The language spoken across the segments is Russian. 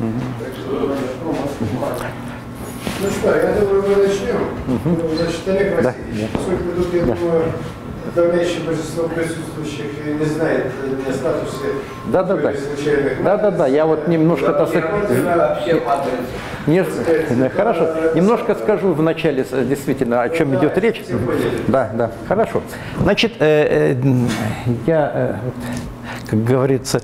Ну что, я думаю, мы начнем. Ну, Значит, Олег Да. Васильевич, поскольку тут, я думаю, подавляющее большинство присутствующих не знает ни о статусе Да, да, да. Да, да, да, я вот немножко, так Вообще матрица. Не- да, хорошо. Немножко скажу в начале, действительно, о чем идет речь. Да, да, хорошо. Значит, э, э, я, э, как говорится,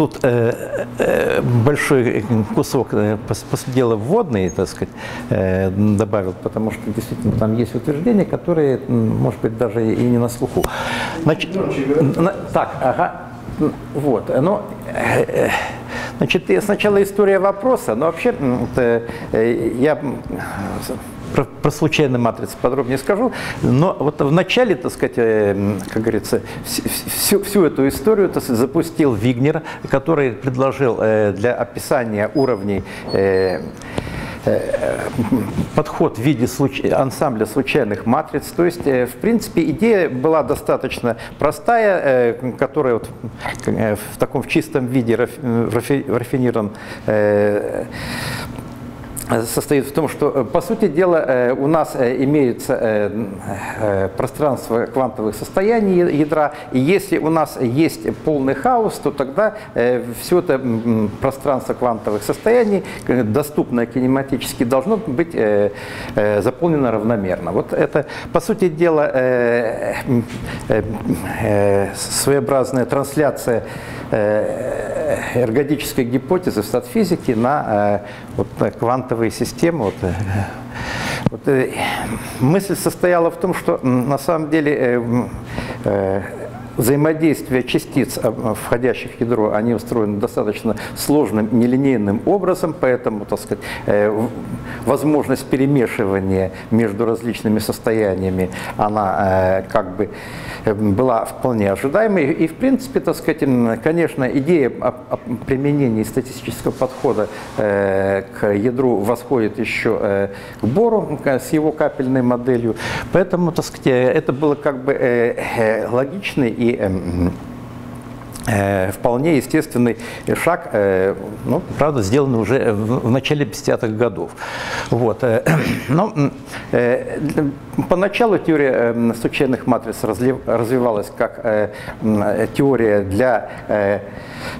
тут э, э, большой кусок э, пос- после дела вводный, так сказать, э, добавил, потому что действительно там есть утверждения, которые, может быть, даже и не на слуху. Значит, на- так, ага, вот, ну, э, э, Значит, сначала история вопроса, но вообще э, я про, про случайный матриц подробнее скажу, но вот в начале, так сказать, э, как говорится, вс- вс- всю, всю эту историю так сказать, запустил Вигнер, который предложил э, для описания уровней э, подход в виде случ- ансамбля случайных матриц. То есть, в принципе, идея была достаточно простая, которая вот в таком чистом виде раф- рафи- рафинирован состоит в том, что, э, по сути дела, э, у нас э, имеется э, э, пространство квантовых состояний ядра, и если у нас есть полный хаос, то тогда все это пространство квантовых состояний, э, доступное кинематически, должно быть э, э, заполнено равномерно. Вот это, по сути дела, э, э, э, своеобразная трансляция э, эргодической гипотезы в статфизике на, э, вот, квантовые системы. Вот, э, вот, э, мысль состояла в том, что на самом деле м, взаимодействие частиц, а, входящих в ядро, они устроены достаточно сложным, нелинейным образом, поэтому, так сказать, э, возможность перемешивания между различными состояниями, она э, как бы э, была вполне ожидаемой. И, в принципе, так сказать, конечно, идея о, применении статистического подхода к ядру восходит еще к Бору с его капельной моделью. Поэтому, так сказать, это было как бы логичный и эм, э, вполне естественный шаг, э, ну, правда, сделанный уже в, начале 50-х годов. Вот. э, Но поначалу теория э, случайных матриц развивалась как э, э, теория для э,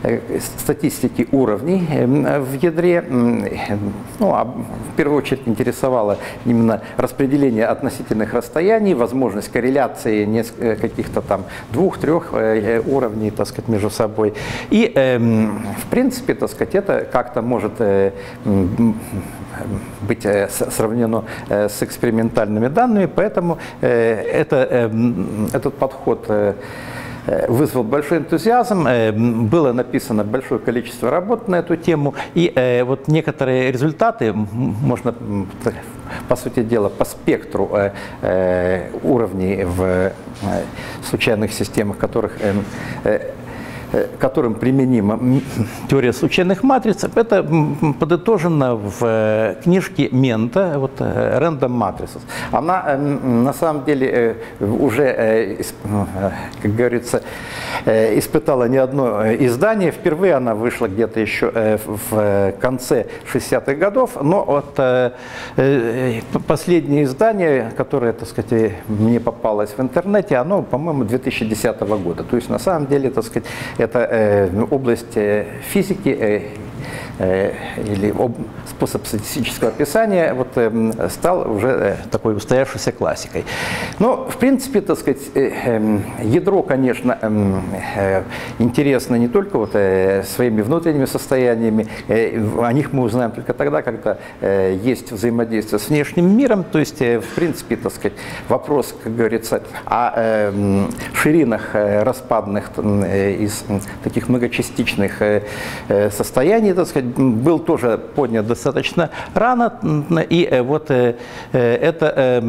э, статистики уровней э, м, в ядре. Э, Ну, а в первую очередь интересовало именно распределение относительных расстояний, возможность корреляции э, каких-то там двух-трех э, уровней, так сказать, между собой. И, эм, в принципе, так сказать, это как-то может э, быть э, сравнено э, с экспериментальными данными, поэтому э, это, эм, этот подход вызвал большой энтузиазм, было написано большое количество работ на эту тему, и вот некоторые результаты можно, по сути дела, по спектру уровней в случайных системах, которых эм, которым применима теория случайных матриц, это подытожено в э, книжке Мента, вот э, Random Matrices. Она э, на самом деле э, уже, э, э, как говорится, э, испытала не одно э, издание. Впервые она вышла где-то еще э, в э, конце 60-х годов, но вот э, э, последнее издание, которое, так сказать, э, мне попалось в интернете, оно, по-моему, 2010 года. То есть, на самом деле, так сказать, это э, область э, физики э, или об- способ статистического описания вот, эм, стал уже э, такой устоявшейся классикой. Но, в принципе, так сказать, э, эм, ядро, конечно, эм, э, интересно не только вот э, своими внутренними состояниями, э, о них мы узнаем только тогда, когда э, есть взаимодействие с внешним миром, то есть, э, в принципе, так сказать, вопрос, как говорится, о ширинах э, распадных э, из таких многочастичных э, э, состояний, так сказать, был тоже поднят достаточно рано, и э, вот э, э, это,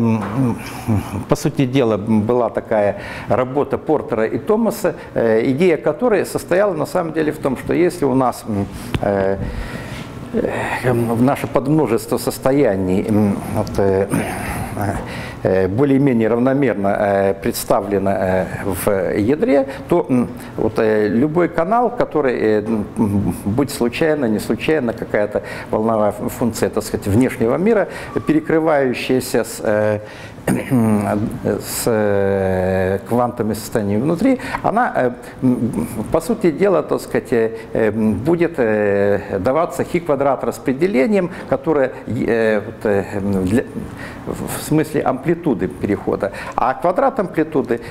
по сути дела, была такая работа Портера и Томаса, идея которой состояла на самом деле в том, что если у нас наше подмножество состояний вот, э, э, более-менее равномерно э, представлена э, в ядре, то вот э, любой канал, который, э, будь случайно, не случайно, какая-то волновая функция, так сказать, внешнего мира, перекрывающаяся с э, с э, квантовыми состояниями внутри, она, э, по сути дела, так сказать, э, будет даваться хи квадрат распределением, которое в смысле амплитуды перехода. А квадрат амплитуды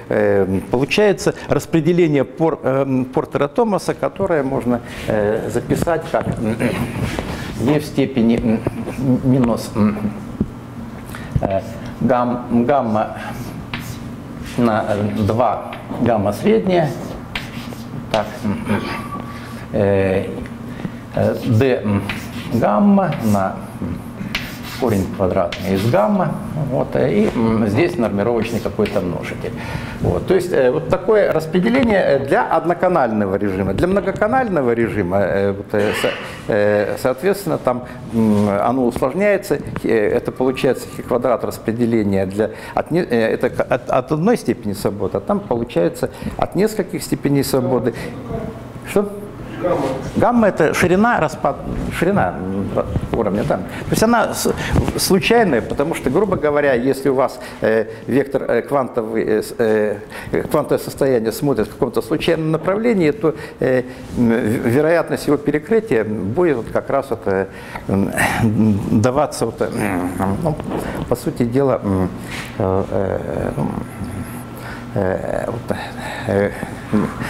получается распределение пор, Портера Томаса, которое можно записать как e в степени минус гам- гамма на э, 2 гамма средняя, так, э, э, d м, гамма на корень квадратный из гамма, вот, э, и здесь нормировочный какой-то множитель. Вот, то есть э, вот такое распределение э, для одноканального режима. Для многоканального режима, соответственно, там оно усложняется, это получается квадрат распределения для, от, это от, от одной степени свободы, а там получается от нескольких степеней свободы. Что? Гамма. Гамма это ширина распад, ширина уровня, да. То есть она случайная, потому что, грубо говоря, если у вас э, вектор э, квантовый, э, э, квантовое состояние смотрит в каком-то случайном направлении, то э, вероятность его перекрытия будет вот как раз вот, э, даваться, вот, э, ну, по сути дела, э, э, э, вот, э,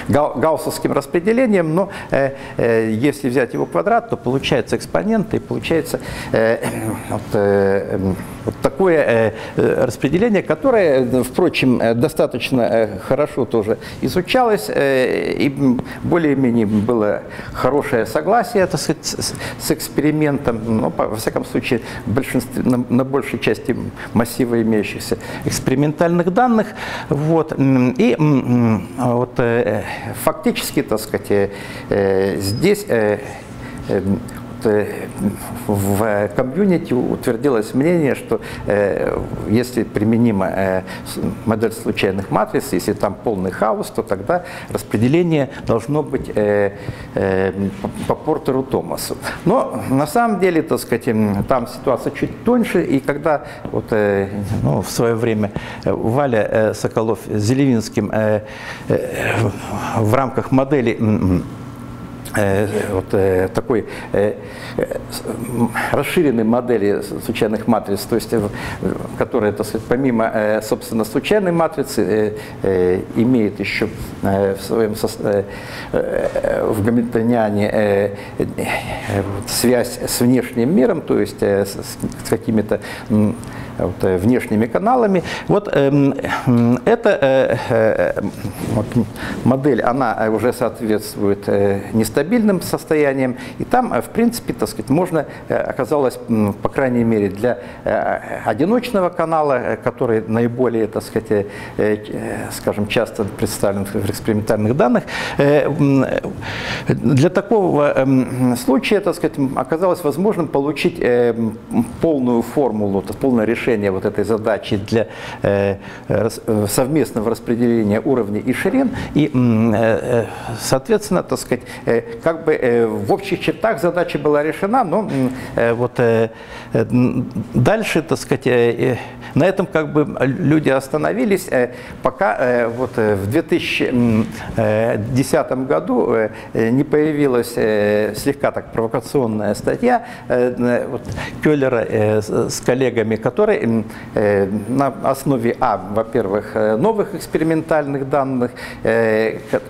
гауссовским распределением, но э, э, если взять его квадрат, то получается экспонент, и получается э, вот, э, м, вот такое э, э, распределение, которое, э, впрочем, э, достаточно хорошо тоже изучалось, э, и более-менее было хорошее согласие так сказать, с, с экспериментом, но, по- во всяком случае, большинстве, на, на большей части массива имеющихся экспериментальных данных. Вот. И вот, фактически, так сказать, э, э, здесь э, э, э, в комьюнити утвердилось мнение, что э, если применима э, модель случайных матриц, если там полный хаос, то тогда распределение должно быть э, э, по, по Портеру Томасу. Но на самом деле, так сказать, там ситуация чуть тоньше, и когда вот, э, ну, в свое время э, Валя э, Соколов с Зелевинским э, э, в рамках модели э, вот э, такой э, э, расширенной модели случайных матриц, то есть, э, которая, так сказать, помимо, э, собственно, случайной матрицы, э, э, имеет еще э, в своем э, э, в гамильтониане э, э, связь с внешним миром, то есть э, с, какими-то вот, э, внешними каналами. Вот эм, м, эта э, э, вот, модель, она э, уже соответствует э, нестабильным состояниям, и там, э, в принципе, так сказать, можно, э, оказалось, по крайней мере, для э, одиночного канала, э, который наиболее, так сказать, э, э, скажем, часто представлен в экспериментальных данных, э, э, для такого эм, случая, так сказать, оказалось возможным получить э, полную формулу, то полное решение вот этой задачи для э, совместного распределения уровней и ширин. И, э, э, соответственно, так сказать, как бы в общих чертах задача была решена, но вот дальше, так сказать, на этом как бы люди остановились, э, пока э, вот э, в 2010 году не появилась слегка так провокационная статья вот, Келлера с коллегами, э, на основе, а, во-первых, новых экспериментальных данных, ко-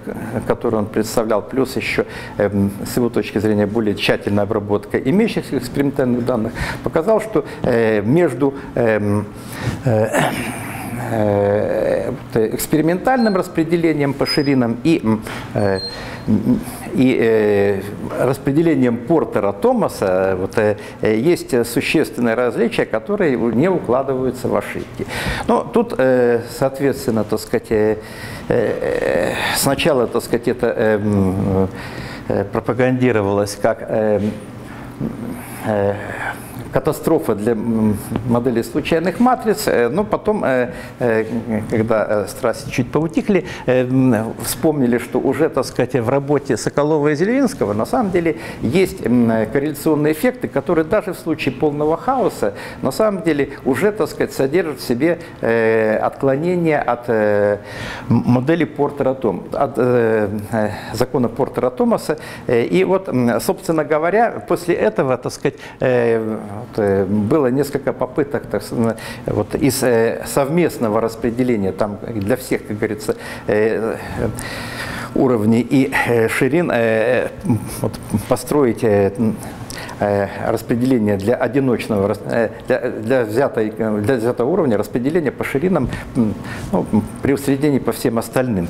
которые он представлял, плюс еще с его точки зрения более тщательная обработка имеющихся экспериментальных данных, показал, что между эм, экспериментальным распределением по ширинам и, э, и э, распределением Портера Томаса э, вот, э, э, есть существенные различия, которые не укладываются в ошибки. Но тут, э, соответственно, так сказать, э, э, сначала, так сказать, это э, э, пропагандировалось как э, э, катастрофа для моделей случайных матриц, но потом, когда страсти чуть поутихли, вспомнили, что уже, так сказать, в работе Соколова и Зелевинского на самом деле есть корреляционные эффекты, которые даже в случае полного хаоса на самом деле уже, так сказать, содержат в себе отклонения от модели Портера-Том, от закона Портера-Томаса. И вот, собственно говоря, после этого, так сказать, было несколько попыток так, вот, из совместного распределения, там для всех, как говорится, уровней и ширин вот, построить распределение для одиночного, для, для, взятой, для взятого уровня, распределение по ширинам ну, при усреднении по всем остальным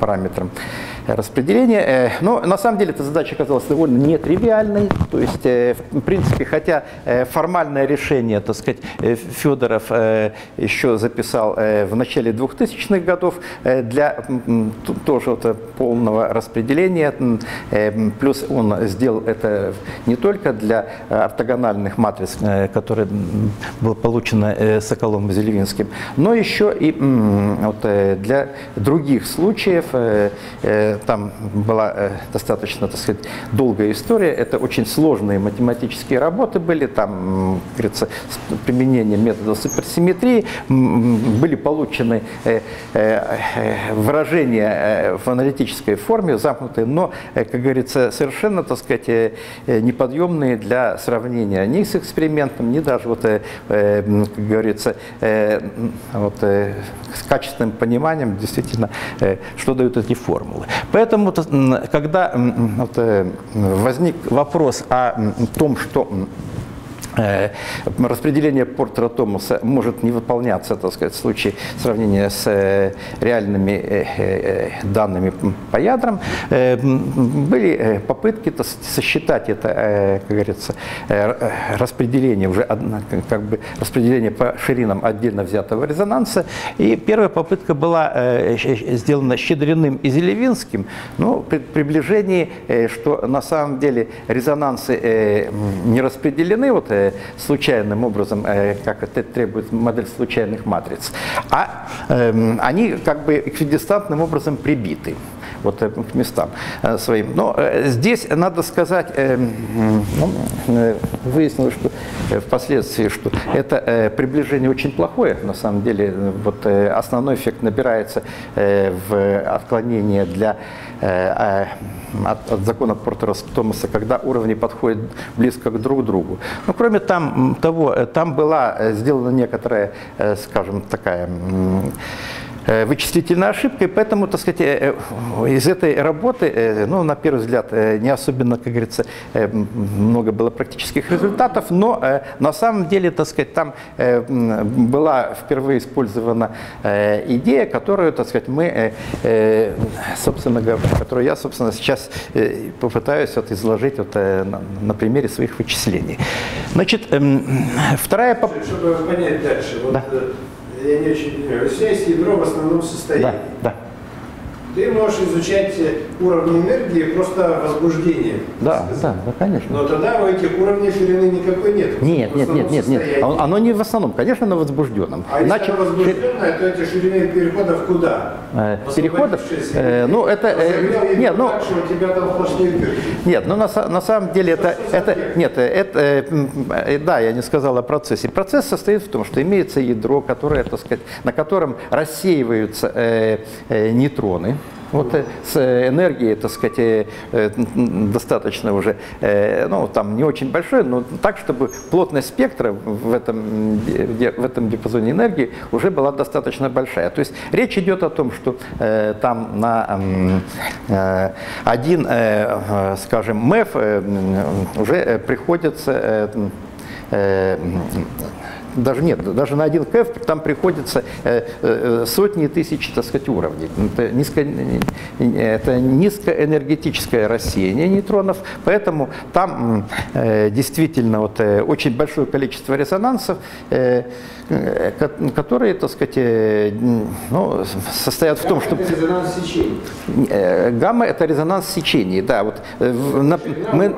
параметрам распределения. Э, но на самом деле эта задача оказалась довольно нетривиальной. То есть, э, в принципе, хотя э, формальное решение, так сказать, Федоров еще записал в начале 2000-х годов для тоже вот полного распределения, плюс он сделал это не только для ортогональных матриц, которые было получено Соколовым и Зелевинским, но еще и для других случаев там была э, достаточно, так сказать, долгая история. Это очень сложные математические работы были, там, говорится, с применением метода суперсимметрии. Были получены э, э, выражения в аналитической форме, замкнутые, но, как говорится, совершенно, так сказать, неподъемные для сравнения ни с экспериментом, ни даже, вот, как говорится, вот, с качественным пониманием действительно, что дают эти формулы. Поэтому, когда э, возник вопрос о том, что распределение Портера Томаса может не выполняться, так сказать, в случае сравнения с э, реальными э, данными по ядрам. Были попытки сосчитать это, как говорится, распределение, уже как бы распределение по ширинам отдельно взятого резонанса. И первая попытка была сделана Щедриным и Зелевинским, но при приближении, что на самом деле резонансы не распределены, вот случайным образом, э, как это требует модель случайных матриц, а эм, они как бы эквидистантным образом прибиты вот э, к местам э, своим. Но здесь надо сказать, ну, выяснилось, что впоследствии, что это приближение очень плохое, на самом деле, вот основной эффект набирается в отклонение для от, от закона Портера Томаса, когда уровни подходят близко к друг другу. Но кроме там, того, э, там была э, сделана некоторая, э, скажем, такая Э, вычислительной ошибкой, поэтому, так сказать, э, э, из этой работы, ну, на первый взгляд, не особенно, как говорится, много было практических результатов, но на самом деле, так сказать, там была впервые использована идея, которую, так сказать, мы, собственно говоря, которую я, собственно, сейчас попытаюсь вот изложить вот на, примере своих вычислений. Значит, эм, вторая... Чтобы понять дальше, вот да я не очень понимаю. Есть ядро в основном состоянии. Да, да. Ты можешь изучать уровни энергии просто возбуждением. Да, да, да, конечно. Но тогда у этих уровней ширины никакой нет. Нет, нет, нет, нет, нет. Оно не в основном, конечно, на возбужденном. А Иначе... если возбужденное, то эти ширины переходов куда? Э, переходов? Э, ну, это... Э, нет, ну... Так, у тебя там Нет, ну, на, на самом деле это... это нет, это... Э, да, я не сказал о процессе. Процесс состоит в том, что имеется ядро, которое, так сказать, на котором рассеиваются э, э, нейтроны, вот э, с энергией, так сказать, э, э, достаточно уже, ну, там не очень большой, но так, чтобы плотность спектра в этом, в этом диапазоне энергии уже была достаточно большая. То есть речь идет о том, что там на один, скажем, МЭФ уже приходится даже нет, даже на один КЭФ там приходится сотни тысяч, так сказать, уровней. Это, низко, это низкоэнергетическое рассеяние нейтронов, поэтому там действительно вот, очень большое количество резонансов, которые, так сказать, ну, состоят в том, что... Это резонанс сечений. Гамма – это резонанс сечений, да. Вот, мы,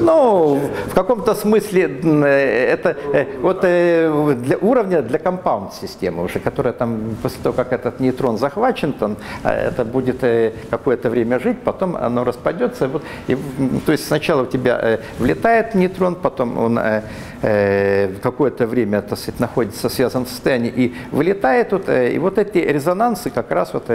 ну, в каком-то смысле это вот для уровня для компаунд-системы уже, которая там после того, как этот нейтрон захвачен, там, это будет какое-то время жить, потом оно распадется. Вот, и, то есть сначала у тебя влетает нейтрон, потом он какое-то время так сказать, находится в связанном состоянии и вылетает. Вот, и вот эти резонансы как раз вот,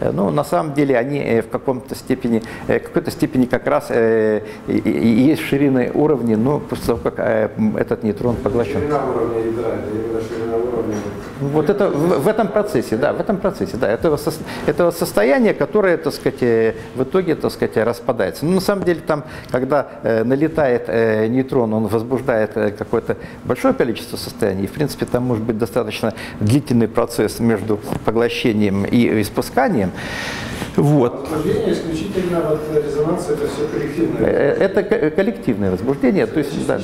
ну, на самом деле они в каком-то степени, какой-то степени как раз и, и есть ширины уровни, но после того, как этот нейтрон поглощен. Ширина уровня ядра, это именно ширина уровня. Вот это в, в этом процессе, да, в этом процессе, да, этого, со, этого состояния, которое, так сказать, в итоге, так сказать, распадается. Но на самом деле там, когда э, налетает э, нейтрон, он возбуждает э, какое-то большое количество состояний, и, в принципе, там может быть достаточно длительный процесс между поглощением и испусканием. Вот. Возбуждение исключительно вот резонанс это все коллективное. Это коллективное возбуждение. То есть, да.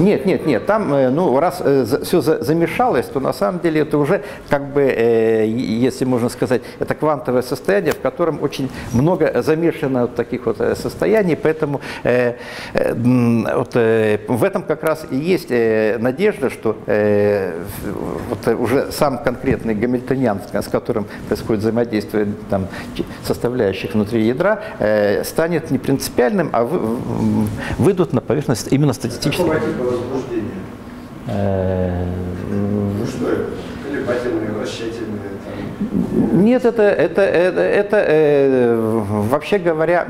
Нет, нет, нет. Там, э, ну, раз все замешалось, то на самом деле это уже, как бы, э, если можно сказать, это квантовое состояние, в котором очень много замешано вот таких вот э, состояний, поэтому э, э, вот, э, в этом как раз и есть э, надежда, что э, вот э, уже сам конкретный гамильтониан, с которым происходит взаимодействие там, составляющих внутри ядра, э, станет не принципиальным, а вы- выйдут на поверхность именно статистически. Какого типа возбуждения? Э, Ну что это? Колебательные, вращательные. Нет, это, это, это, это, э, вообще говоря,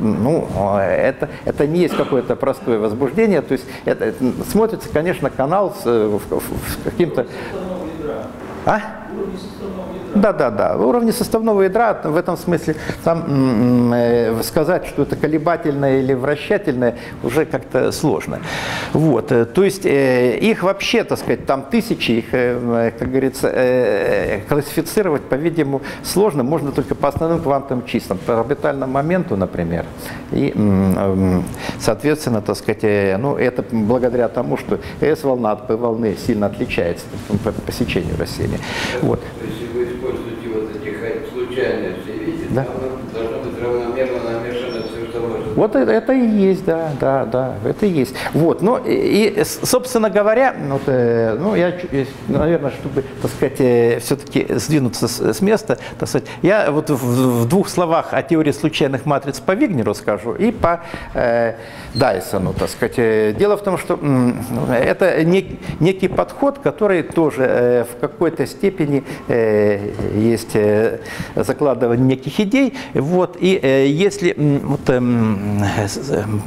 ну, это, это не есть какое-то простое возбуждение. То есть это, это смотрится, конечно, канал с, э, в- в- с каким-то... А? Да, да, да. Уровни составного ядра в этом смысле там э, сказать, что это колебательное или вращательное, уже как-то сложно. Вот. э, То есть э, их вообще, так сказать, там тысячи, их, как говорится, классифицировать, по-видимому, сложно. Можно только по основным квантовым числам, по орбитальному моменту, например. И, соответственно, так сказать, ну, это благодаря тому, что S-волна от P-волны сильно отличается по, по сечению рассеяния. Вот. То есть, если вы используете вот эти хай- случайные все видите, Да. там должно быть равномерно намешано все, что может Вот это, это и есть, да, да, да, это и есть. Вот, ну и, собственно говоря, вот, э, ну я, э, наверное, чтобы, так сказать, все-таки сдвинуться с, с места, так сказать, я вот в, в двух словах о теории случайных матриц по Вигнеру скажу и по э, Дайсону, так сказать. Э, Дело в том, что м, это нек- некий подход, который тоже э, в какой-то степени э, есть э, закладывание неких идей. Вот, и э, если вот, э,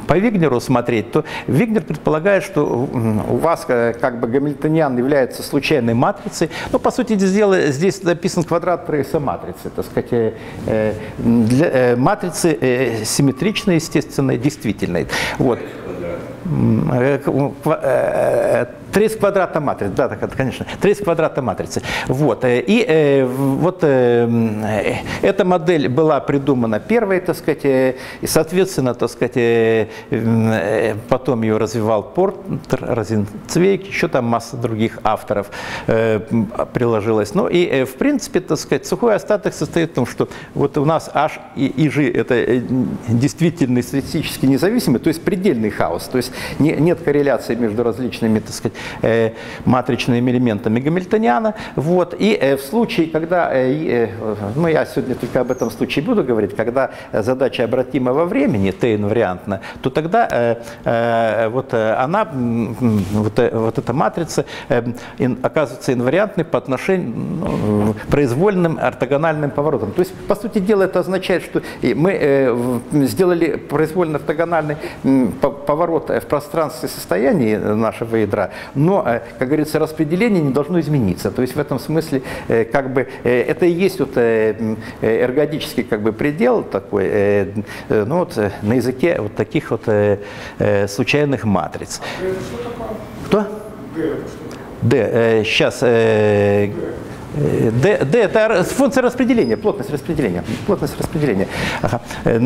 по Вигнеру смотреть, то Вигнер предполагает, что у вас э, как бы гамильтониан является случайной матрицей. Ну, по сути дела, здесь написан квадрат Трейса матрицы, так сказать, э, э, для, матрицы симметричной, естественно, действительной. Вот. М, э, к- ква- э, Три с квадрата матрицы, да, так, конечно, три с квадрата матрицы. Вот, э, и э, вот э, эта модель была придумана первой, так сказать, и, соответственно, так сказать, потом ее развивал Портер, Розенцвейк, еще там масса других авторов приложилась. Ну и, в принципе, так сказать, сухой остаток состоит в том, что вот у нас H и, и G – это действительный статистически независимый, то есть предельный хаос, то есть не- нет корреляции между различными, так сказать, э, матричными элементами Гамильтониана. Вот. И э, в случае, когда, э, э, ну я сегодня только об этом случае буду говорить, когда задача обратима во времени, Т-инвариантна, то тогда э, э, вот она, вот, вот эта матрица ин- оказывается инвариантной по отношению ну, произвольным ортогональным поворотом. То есть, по сути дела, это означает, что мы сделали произвольно ортогональный поворот в пространстве состояния нашего ядра, но, э, как говорится, распределение не должно измениться. То есть в этом смысле э, как бы э, это и есть вот эргодический как бы предел такой, ну вот на языке вот таких вот случайных матриц. Кто? D, сейчас, э, D, D это функция распределения, плотность распределения. Плотность распределения. Ага. Э,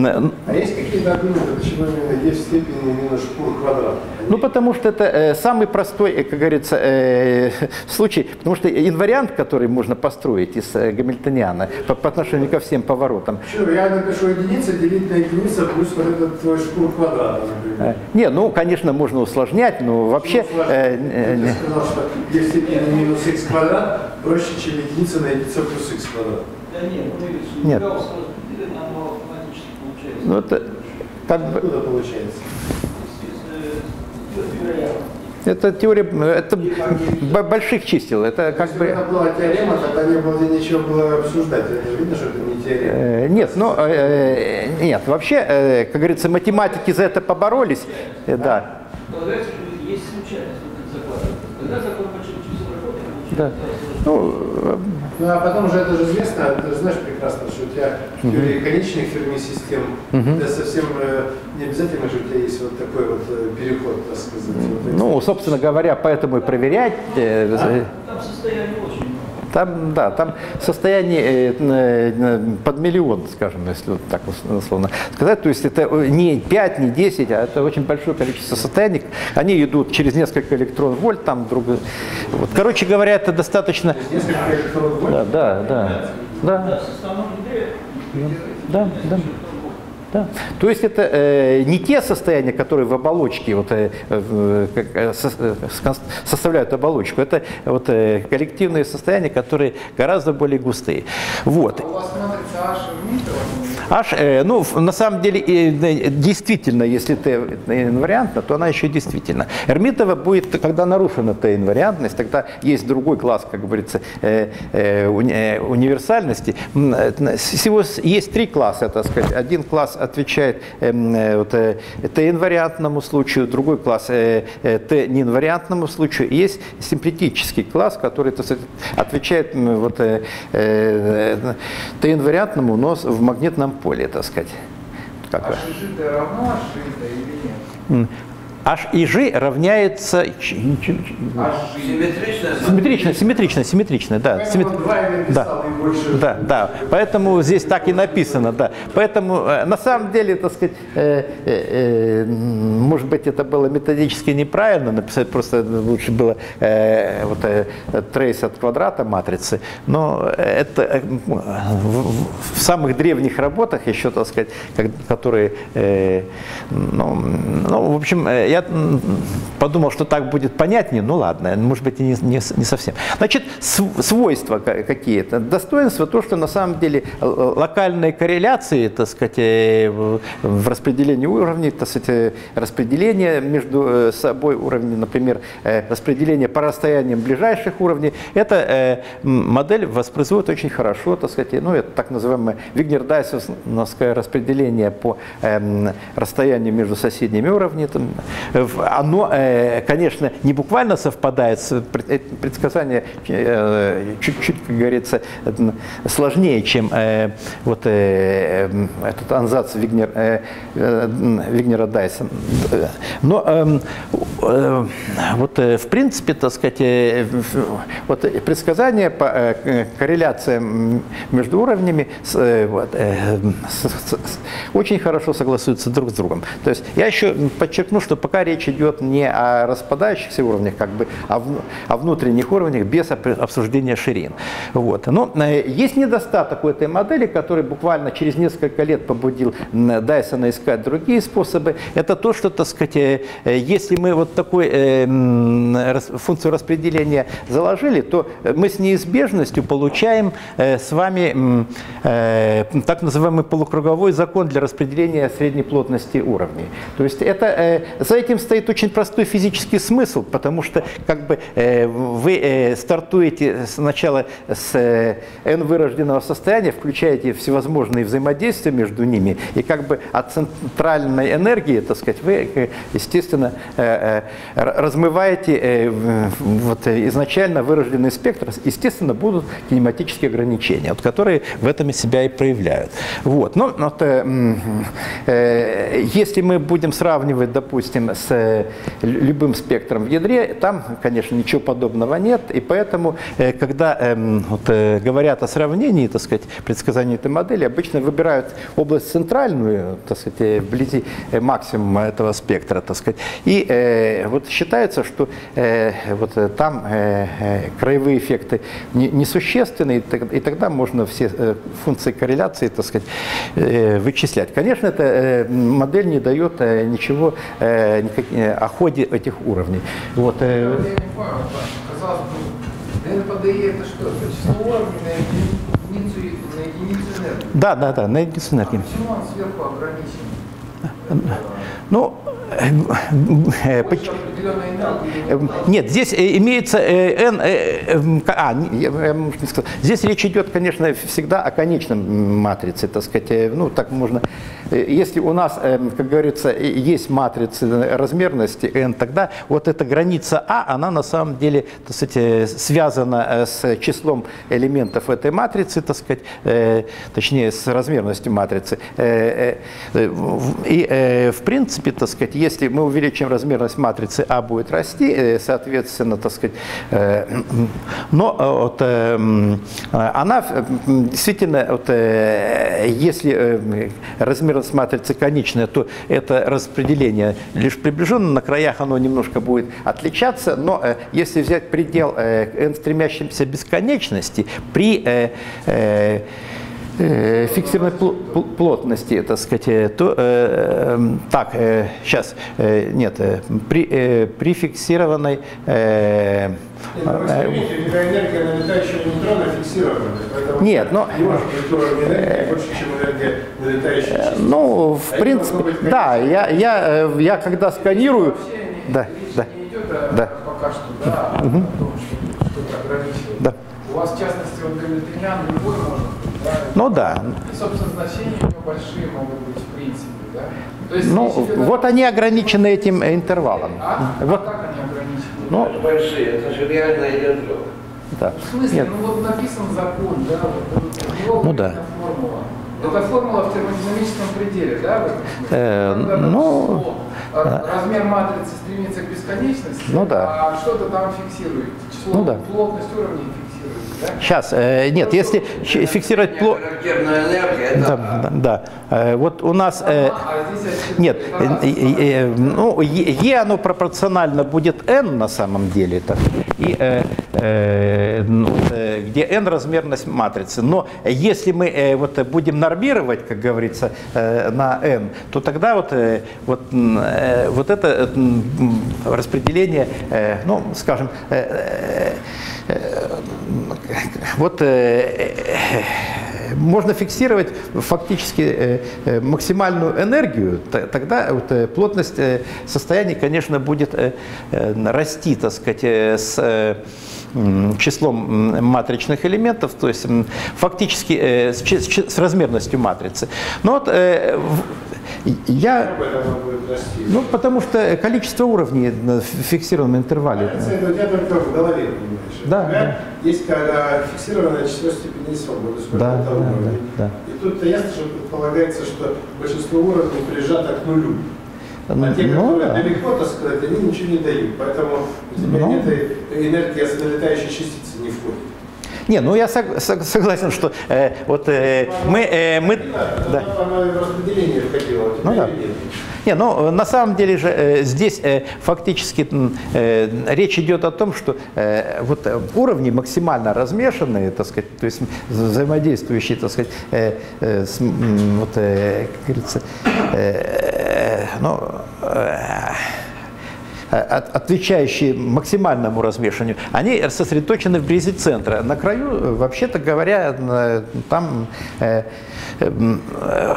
А есть какие-то аргументы, почему именно Е в степени минус шкур квадрат? Ну, потому что это э, самый простой, э, как говорится, э, случай, потому что инвариант, который можно построить из э, гамильтониана по, по отношению ко всем поворотам, Что, я напишу единица делить на единицу плюс вот этот твой шкур квадрата, например. э, не, ну, конечно, можно усложнять, но вообще... Э, э, не- сказал, что Е в степени минус х квадрат проще, чем единица на единицу плюс х квадрат. Да нет, и Нет. Оно автоматически получается. ну, это как бы... Откуда получается? Идет вероятно. Это теория это больших чисел. Это как Если бы... бы это была теорема, тогда не было ничего было обсуждать. Это видно, что это не теорема. Э, Нет, ну, э, э, нет, вообще, э, как говорится, математики за это поборолись, э, да. Полагается, что есть случайность в этом закладе. Когда закон больших чисел работает, Да. Ну, Ну а потом же это же известно, ты же знаешь прекрасно, что у тебя в теории конечных Ферми систем, это совсем э, не обязательно, что у тебя есть вот такой вот э, переход, так сказать. Вот ну, собственно говоря, поэтому и проверять. э, э, там состояние очень. Там, да, там состояние э, э, под миллион, скажем, если вот так ус- условно сказать. То есть это э, не 5, не 10, а это очень большое количество состояний. Они идут через несколько электрон-вольт, там друг... Вот, короче говоря, это достаточно... Электрон вольт. Да, да, да. Да, Да, да, да. То есть это э, не те состояния, которые в оболочке вот, э, э, э, со- э, составляют оболочку, это вот, э, коллективные состояния, которые гораздо более густые. Вот. У вас матрица H H, э, ну, на самом деле, действительно, если Т инвариантна, то она еще действительно. Эрмитова будет, когда нарушена Т инвариантность, тогда есть другой класс, как говорится, уни- универсальности. Всего есть три класса, так сказать. Один класс отвечает эм, э, вот, э, Т-инвариантному случаю, другой класс Т-неинвариантному случаю. Есть симплетический класс, который отвечает вот, Т-инвариантному, но в магнитном поле, так сказать. Как и G равно H или нет? H и G равняется... Симметрично? Симметрично, симметрично, симметрично, да. Симмет- больше. Да, да. Поэтому здесь так и написано, да. Поэтому э, на самом деле, так сказать, э, э, э, может быть, это было методически неправильно написать, просто лучше было э, вот э, трейс от квадрата матрицы. Но это э, в, в самых древних работах еще, так сказать, как- которые, э, ну, ну, в общем, э, я подумал, что так будет понятнее, ну ладно, может быть, и не, не не совсем. Значит, св- свойства ка- какие-то. Достоинство то, что на самом деле э, локальные корреляции, так сказать, э, в распределении уровней, так сказать, э, распределение между собой уровней, например, распределение по расстояниям ближайших уровней, эта модель воспроизводит очень хорошо, так сказать, ну, это так называемое Вигнер-Дайсоновское распределение по эм, расстоянию между соседними уровнями. Оно, э, конечно, не буквально совпадает э, предсказание э, чуть-чуть, как говорится, э, сложнее, чем э, вот э, м, этот анзац Вигнер, э, э, Вигнера Дайсон. Но эм, э, вот э, в принципе, так сказать, э, вот э, предсказания по э, корреляциям между уровнями э, вот, э, очень хорошо согласуются друг с другом. То есть я еще подчеркну, что пока речь идет не о распадающихся уровнях, как бы, а вну- о внутренних уровнях без обсуждения ширин. Вот. Но э, есть недостаток у этой модели, который буквально через несколько лет побудил Дайсона искать другие способы. Это то, что, так сказать, э, э, если мы вот рас- функцию распределения заложили, то мы с неизбежностью получаем с вами так называемый полукруговой закон для распределения средней плотности уровней. То есть это, за этим стоит очень простой физический смысл, потому что как бы э, вы э, стартуете сначала с э, n вырожденного состояния, включаете всевозможные взаимодействия между ними, и как бы от центральной энергии, так сказать, вы, э, естественно, э, э, размываете вот, изначально вырожденный спектр, естественно, будут кинематические ограничения, вот, которые в этом и себя и проявляют. Вот. Но вот, э, э, если мы будем сравнивать, допустим, с э, лю- любым спектром в ядре, там, конечно, ничего подобного нет, и поэтому, э, когда эм, вот, э, говорят о сравнении, так сказать, предсказания этой модели, обычно выбирают область центральную, так сказать, вблизи максимума этого спектра, так сказать, и вот считается, что вот там краевые эффекты не- несущественны, и, тог- и тогда можно все функции корреляции, так сказать, вычислять. Конечно, эта модель не дает ничего о ходе этих уровней. Вот, Я э, не понял, казалось бы, НПДИ это что? Это число уровней на единицу, на единицу энергии. да, да, да, на единицу А энергии. почему он сверху ограничен? Ну, Нет, здесь э, имеется n, э, э, м, к- а. Здесь речь идет, конечно, всегда о конечном матрице, так сказать, ну так можно. Если у нас, э, как говорится, есть матрицы размерности n, тогда вот эта граница а, она на самом деле, так сказать, связана с числом элементов этой матрицы, так сказать, точнее с размерностью матрицы. И в принципе, так сказать, если мы увеличим размерность матрицы А будет расти, э, соответственно, так сказать, э, но э, вот, она действительно, вот, если размерность матрицы конечная, то это распределение лишь приближенно, на краях оно немножко будет отличаться, но если взять предел n стремящимся бесконечности при фиксированной пл- пл- плотности, так сказать, э, то э, эм, так, сейчас, нет, э, при, э, при фиксированной э, Нет, ну, э, нейтрона фиксирована. Нет, но- ну, в А принципе, да, я, я, э, я когда сканирую, да, да, о- да. пока что, да. Да. У вас, в частности, вот гамильтониан любой? Ну да, И, собственно, значения у него большие могут быть в принципе, да? То есть, ну, идет вот они ограничены этим э, интервалом. А? Вот, А как они ограничены? ну, Это большие, это же реальное ядро. да. В смысле, Нет, ну вот написан закон, да, вот, Ну да. формула. Это формула в термодинамическом пределе, да? Э, Когда ну, число, а, размер матрицы стремится к бесконечности, Ну да. а что-то там фиксирует. Число, Ну да. плотность уровней Сейчас, нет, если фиксировать это Да, да, да. Э, Вот у нас... э, Нет, э, э, э, ну, Е оно пропорционально будет n на самом деле, так, и, э, э, э, где n размерность матрицы. Но если мы э, вот, э, будем нормировать, как говорится, э, на n, то тогда вот, э, вот, э, вот это э, распределение, э, ну, скажем, э, э, э, вот э, э, можно фиксировать фактически э, э, максимальную энергию, тогда э, плотность состояний, конечно, будет расти, так сказать, с числом матричных элементов, то есть фактически с, размерностью матрицы. Но вот я, это ну, потому что количество уровней в фиксированном интервале. Это у тебя только в голове, понимаешь. Да, тебя есть когда фиксированное число степеней свободы, сколько Да, это да, уровней. да, да. И тут ясно, что предполагается, что большинство уровней прижато к нулю. А те, Ну, которые да. далеко, так сказать, они ничего не дают. Поэтому у тебя Ну. нет и- энергии от налетающей частицы не входит. Не, ну я сог- сог- согласен, что э, вот э, мы, э, мы, да. Ну да. Не, ну э, на самом деле же э, здесь э, фактически э, речь идет о том, что э, вот э, уровни максимально размешанные, так сказать, то есть вза- взаимодействующие, так сказать, э, э, с, вот, э, как говорится, э, ну, э, отвечающие максимальному размешиванию, они сосредоточены вблизи центра. На краю, э, вообще-то говоря, там э, э,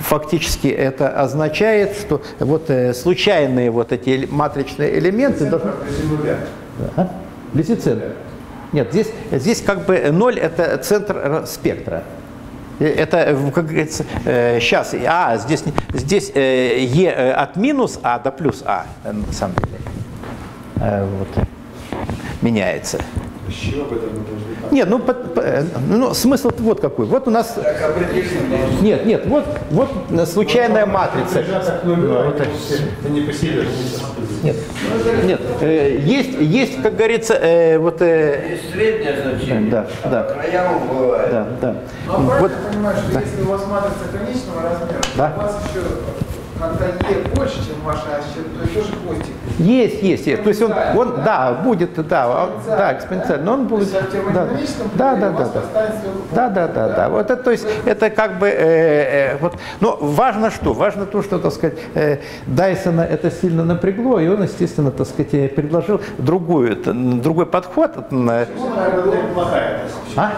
фактически это означает, что вот э, случайные вот эти матричные элементы должны... А? Вблизи центра. Нет, здесь, здесь как бы ноль это центр спектра. Э, Это, э, как говорится, сейчас, а, здесь, здесь э, Е э, от минус А до плюс А, э, на самом деле, Э, вот, меняется. С чего бы это мы должны нет, ну, под- по- э, ну смысл вот какой. Вот у нас... Так определим. Нет, нет, вот, вот случайная матрица. А Вот, э, по силе. Нет, нет, э, есть, есть, как говорится, э, вот... э, Есть среднее значение, Да, а да. по краям бывает. да, да. Но правильно Вот, я понимаю, что если у вас матрица конечного размера, Да. у вас еще когда Е больше, чем ваша А, то есть тоже хвостик. Есть, есть, есть. То есть он, он да, будет, да, да, экспоненциально, но он То будет, да, да, да, да, да. Да, да, да, да. Вот это, то есть, это как бы, э, э, вот, но важно что? Важно то, что, так сказать, э, Дайсона это сильно напрягло, и он, естественно, так сказать, предложил другую, другой подход. э. А?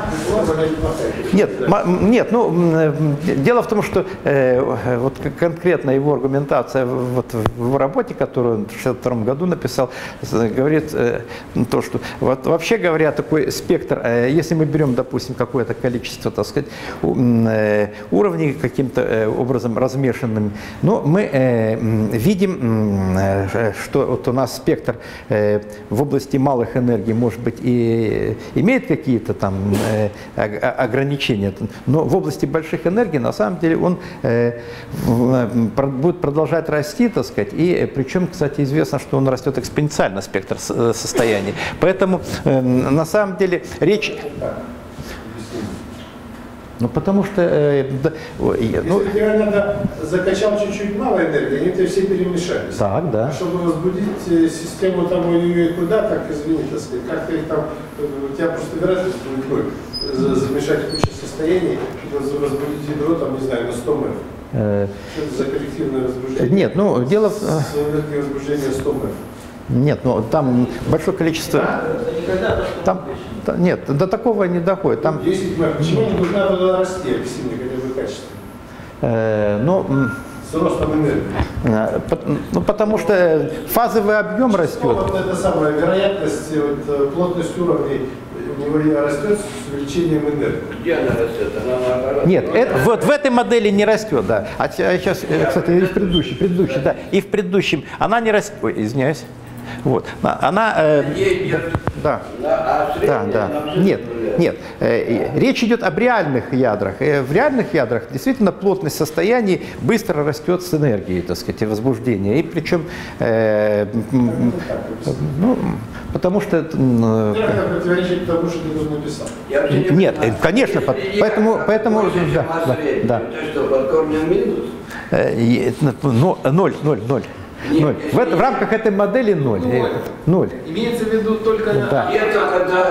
Нет, нет, ну э, дело в том, что э, вот конкретно его аргументация в- вот в его работе, которую он в 1962 году написал, говорит э, то, что вот вообще говоря, такой спектр, э, если мы берем, допустим, какое-то количество, так сказать, э, уровней каким-то образом размешанными, но мы э, м, видим, что вот у нас спектр в области малых энергий, может быть, и имеет какие-то там ограничения, но в области больших энергий, на самом деле, он будет продолжать расти, так сказать, и э, причем, кстати, известно, что он растет экспоненциально, спектр э, состояний. Поэтому, э, на самом деле, речь... Ну, потому что... э, да, ой, ну, Если тебе надо закачал чуть-чуть мало энергии, они все перемешались. так, да. А чтобы возбудить э, систему там ой-ой-ой, куда, так извини, так сказать, как ты их там, у тебя просто вероятность будет Замешать кучу состояний, возбудить ядро, там, не знаю, на 100 мэр. Что это за коллективное возбуждение? Нет, ну, дело в... С энергией возбуждения 100 мэр. Нет, ну там большое количество... Это никогда Там, та- нет, до такого не доходит. Там, 10 мэр. Почему не должна туда расти, мне хотя бы качество? э, ну, С ростом энергии. э, ну, потому что фазовый объем растет. вот эта самая вероятность, э, вот, э, плотность уровней у него и растет с увеличением энергии. Где она растет? Она наоборот. Нет, это, вот в этой модели не растет, да. А сейчас, кстати, и в предыдущей, предыдущей, да, и в предыдущем она не растет. Ой, извиняюсь. Вот, А- она, э, да, Да, да. Нет, нет. Э, Речь идет об реальных ядрах. Э, В реальных ядрах действительно плотность состояний быстро растет с энергией, так сказать, и возбуждения. И причем, э, ну, потому что... это, э, Это противоречит тому, что ты тут написал. Я вообще не Нет, конечно, поэтому- поэтому- да, да, да. то что, минус? ну, ноль, ноль, ноль. Нет, Ноль. В, это- в рамках этой модели ноль. Э, Ноль. Ноль. Имеется в виду только Да. Это когда...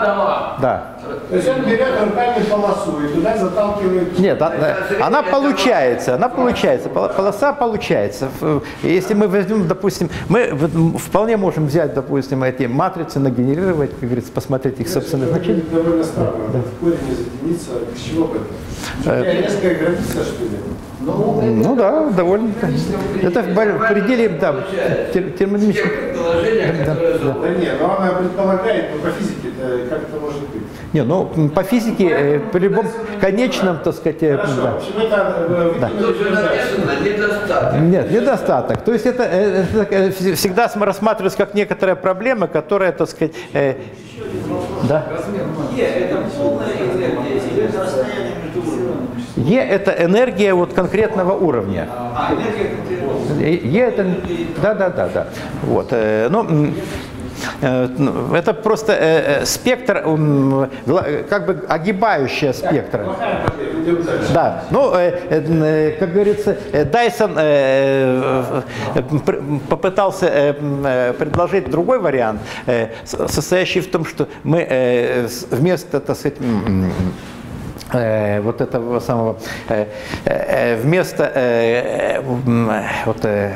до А. Да. То есть он берет руками полосу и туда заталкивает. Нет, а- э, она получается, она получается, пол- полоса получается. Ф- Если мы возьмем, допустим, мы вполне можем взять, допустим, эти матрицы, нагенерировать, как говорится, посмотреть их собственные значения. довольно странно. В корень из единицы, а с чего бы это? Тебя резкая граница, что ли? Ну, Ну да, довольно. Это в в пределе да, тер- Те термодинамического. предположения, которые Да зовут. не, но она предполагает, но по физике как это может быть? Не, ну по физике, э, при любом конечном, так сказать, э, да. это э, Да. недостаток. Нет, недостаток. То есть это, э, это, э, вс- всегда см- рассматривается как некоторая проблема, которая, так сказать, э, да. Е, это энергия, это это вот конкретного уровня. А. Е – это, да, да, да, да. Вот, ну, это просто э, э, спектр, как бы огибающая спектр. Плохая модель, идем дальше. Да, ну, э, э, как говорится, э, Дайсон э, э, попытался э, э, предложить другой вариант, э, состоящий в том, что мы э, вместо, так сказать, э, вот этого самого, э, э, вместо э, вот, э, э,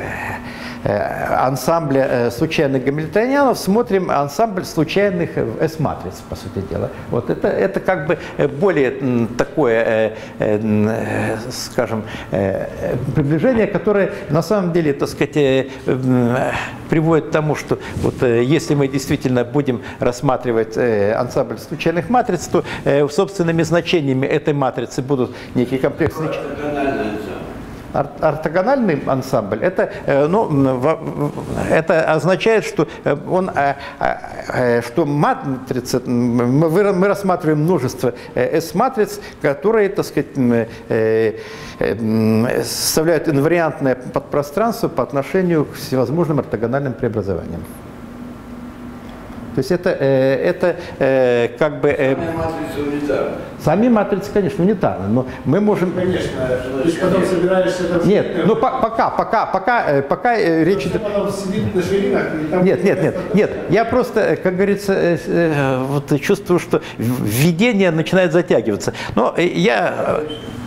ансамбля э, случайных гамильтонианов смотрим ансамбль случайных э, S-матриц, по сути дела. Вот это, это как бы э, более такое, э, э, э, скажем, э, э, приближение, которое на самом деле, так сказать, э, э, приводит к тому, что вот э, если мы действительно будем рассматривать э, ансамбль случайных матриц, то э, собственными значениями этой матрицы будут некие комплексные Ортогональный ансамбль. Это, э, ну, это означает, что э, он э, что матрица, мы, рассматриваем множество S-матриц, которые, так сказать, составляют инвариантное подпространство по отношению к всевозможным ортогональным преобразованиям. То есть это, э, это э, как бы... э, Самая матрица унитарная. Сами матрицы, конечно, унитарны, но мы можем... Конечно. То есть потом собираешься там... Нет, ну по- пока, пока, пока, пока э, речь идет... Потом сидит на ширинах и там... Нет, нет, нет, нет. Я просто, как говорится, вот чувствую, что введение начинает затягиваться. Но я,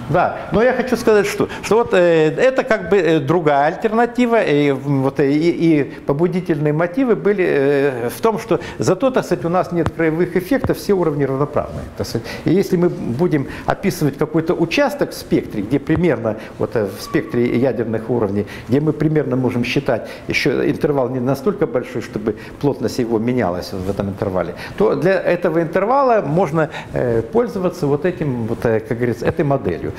да, но я хочу сказать, что, что вот э, это как бы э, другая альтернатива, и, вот, э, и, и побудительные мотивы были э, в том, что зато, так сказать, у нас нет краевых эффектов, все уровни равноправные. И если мы будем описывать какой-то участок в спектре, где примерно, вот э, в спектре ядерных уровней, где мы примерно можем считать, еще интервал не настолько большой, чтобы плотность его менялась в этом интервале, то для этого интервала можно э, пользоваться вот этим, вот, как говорится, этой моделью.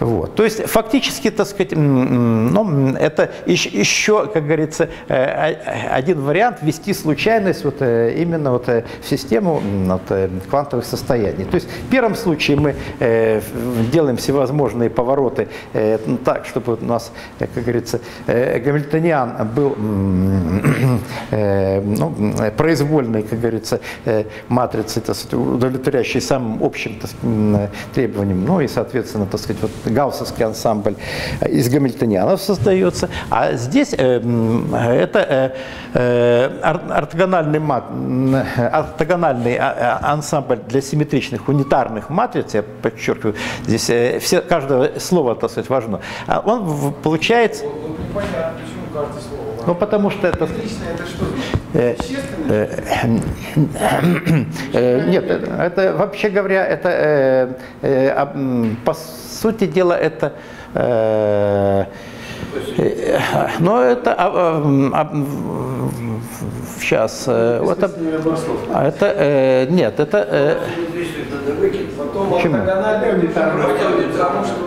Вот. То есть фактически, так сказать, ну, это ещ- еще, как говорится, э, один вариант ввести случайность вот, э, именно вот, э, в систему вот, квантовых состояний. То есть в первом случае мы делаем всевозможные повороты так, чтобы у нас, как говорится, гамильтониан был ну, произвольной, как говорится, матрицей, удовлетворяющей самым общим требованиям. Ну и, соответственно, так сказать, вот гауссовский ансамбль из гамильтонианов создается. А здесь э, это э, э, ор- ортогональный, мат, ортогональный а- а- ансамбль для симметричных унитарных матриц, я подчеркиваю, здесь э, все, каждое слово, так сказать, важно. А Он получается, вот непонятно, почему каждое слово. Ну потому что это... Это что? Э, Естественно? Э, Нет, это- это, вообще говоря, это, э, э, по сути дела, это, э, э, но это, сейчас, вот, об- Естественный образцов. а это, э, нет, это, э, Почему?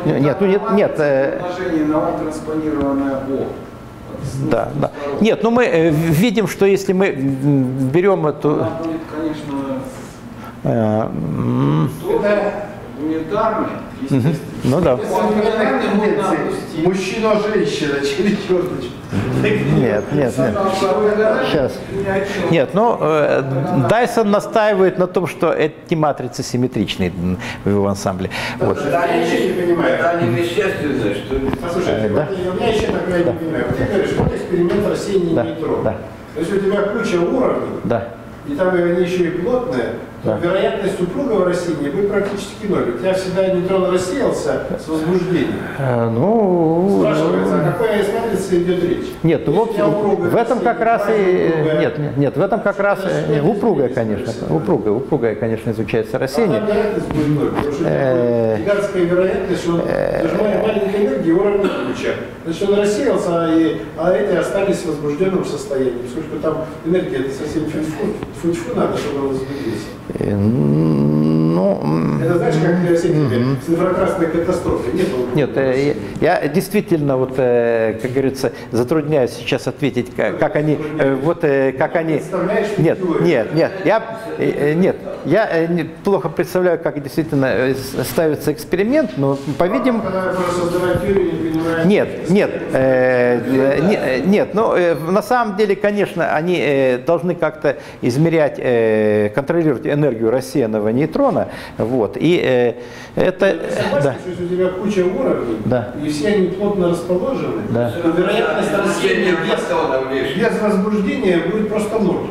Нет, ну нет, нет, э, да, да. Нет, ну мы э, видим, что если мы берем эту, Она будет, конечно, унитарной, естественно. ну да. Ортогональный можно опустить. Мужчина, женщина, через черточку. Нет, нет, нет. Сейчас. Нет, ну, э, Дайсон настаивает на том, что эти матрицы симметричные в его ансамбле. Вот. Да, они, Я не понимаю. да, они вещественные, что ли? Послушайте, Э, да. вот у меня еще такое не понимаю. Вот ты говоришь, вот эксперимент рассеяния Да, нейтрон. да. То есть у тебя куча уровней, Да. и там они еще и плотные, Да. вероятность супругого рассеяния будет практически ноль. У тебя всегда нейтрон рассеялся с возбуждением. Э, Ну, Спрашивается, о какой матрице идет речь? нет, ну, в, Если у тебя упругое в этом как раз и упругое, нет, нет, нет, в этом как раз э, не, упругое, конечно, упругое, упругое, конечно, изучается а рассеяние. там вероятность будет ноль, потому что Э, гигантская вероятность, что даже ма- маленькая энергия уровня куча. Значит, он рассеялся, а, и, а эти остались в возбужденном состоянии, поскольку там энергия это совсем фу надо, чтобы он возбудился. Э, Ну, Это знаешь, как с инфракрасной катастрофой. Нет, Нет, э, я действительно, вот, э, как говорится, затрудняюсь сейчас ответить, как, как они, э, вот, как они... Нет, нет, нет, я, нет, я плохо представляю, как действительно ставится эксперимент, но, по-видимому, я нет, нет, э, не- нет, но э, на самом деле, конечно, они должны как-то измерять, контролировать энергию рассеянного нейтрона, вот, и э, это, Ты э, согласен, да, что если у тебя куча уровней, Да. и все они плотно расположены, Да. то вероятность рассеяния без, без возбуждения будет просто ноль.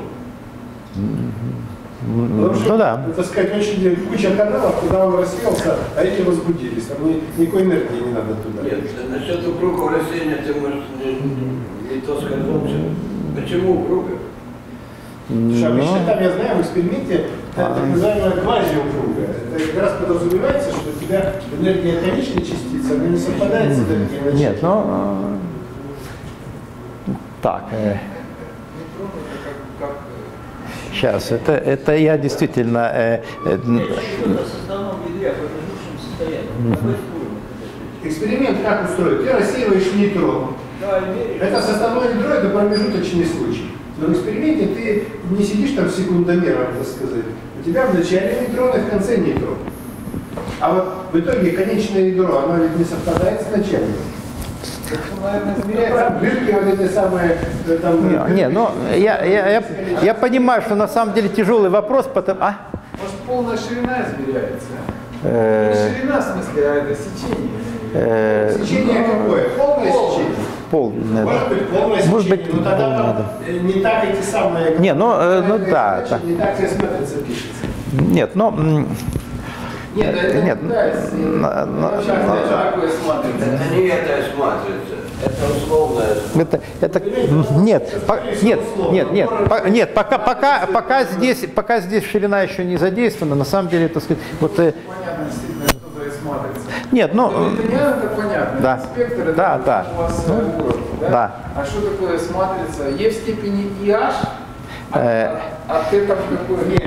Потому что, ну да. так сказать, очень куча каналов, куда он рассеялся, а эти возбудились. Там ни- никакой энергии не надо туда. Нет, насчет упругого рассеяния ты, может, не, не то сказал. Почему упругого? Что Ну. обычно там, я знаю, в эксперименте это так называемая квазиупруга. Это как раз подразумевается, что у тебя энергия конечной частицы, она не совпадает с энергией начала. Нет, ну э, так. э, Нейтрон это как, как э, Сейчас, это, это я действительно... э, э? Эксперимент как устроен? Ты рассеиваешь нейтрон. Это составное ядро, это промежуточный случай. Но в эксперименте ты не сидишь там секундомером, так сказать. У тебя в начале нейтрон и в конце нейтрон. А вот в итоге конечное ядро, оно ведь не совпадает с начальным. Ну, э, там... Не, ну я, я, я, я понимаю, что на самом деле тяжелый вопрос, потому... А? Может, полная ширина измеряется? Э, Не ширина, в смысле, а это сечение. э, Сечение какое? Полное сечение? Пол, э, Может быть, полное сечение. Может быть, но тогда полное, там э, не так эти самые... Не, ну, э, ну Значит, да, да. Не так пишется. Нет, но Нет, это Нет, на- на- на- такое смотрится. Это не это матрица, это условная это, это нет, по- нет, нет, нет, по- нет, пока, пока, пока здесь, пока здесь ширина еще не задействована, на самом деле, так сказать, вот, смотрится. нет, ну, Ну, э, это понятно. Да. Спектр это Да, да. у вас Ну, э, уровень, да? да. А что такое с матрица? Е в степени и h, а, Э. а ты там какой?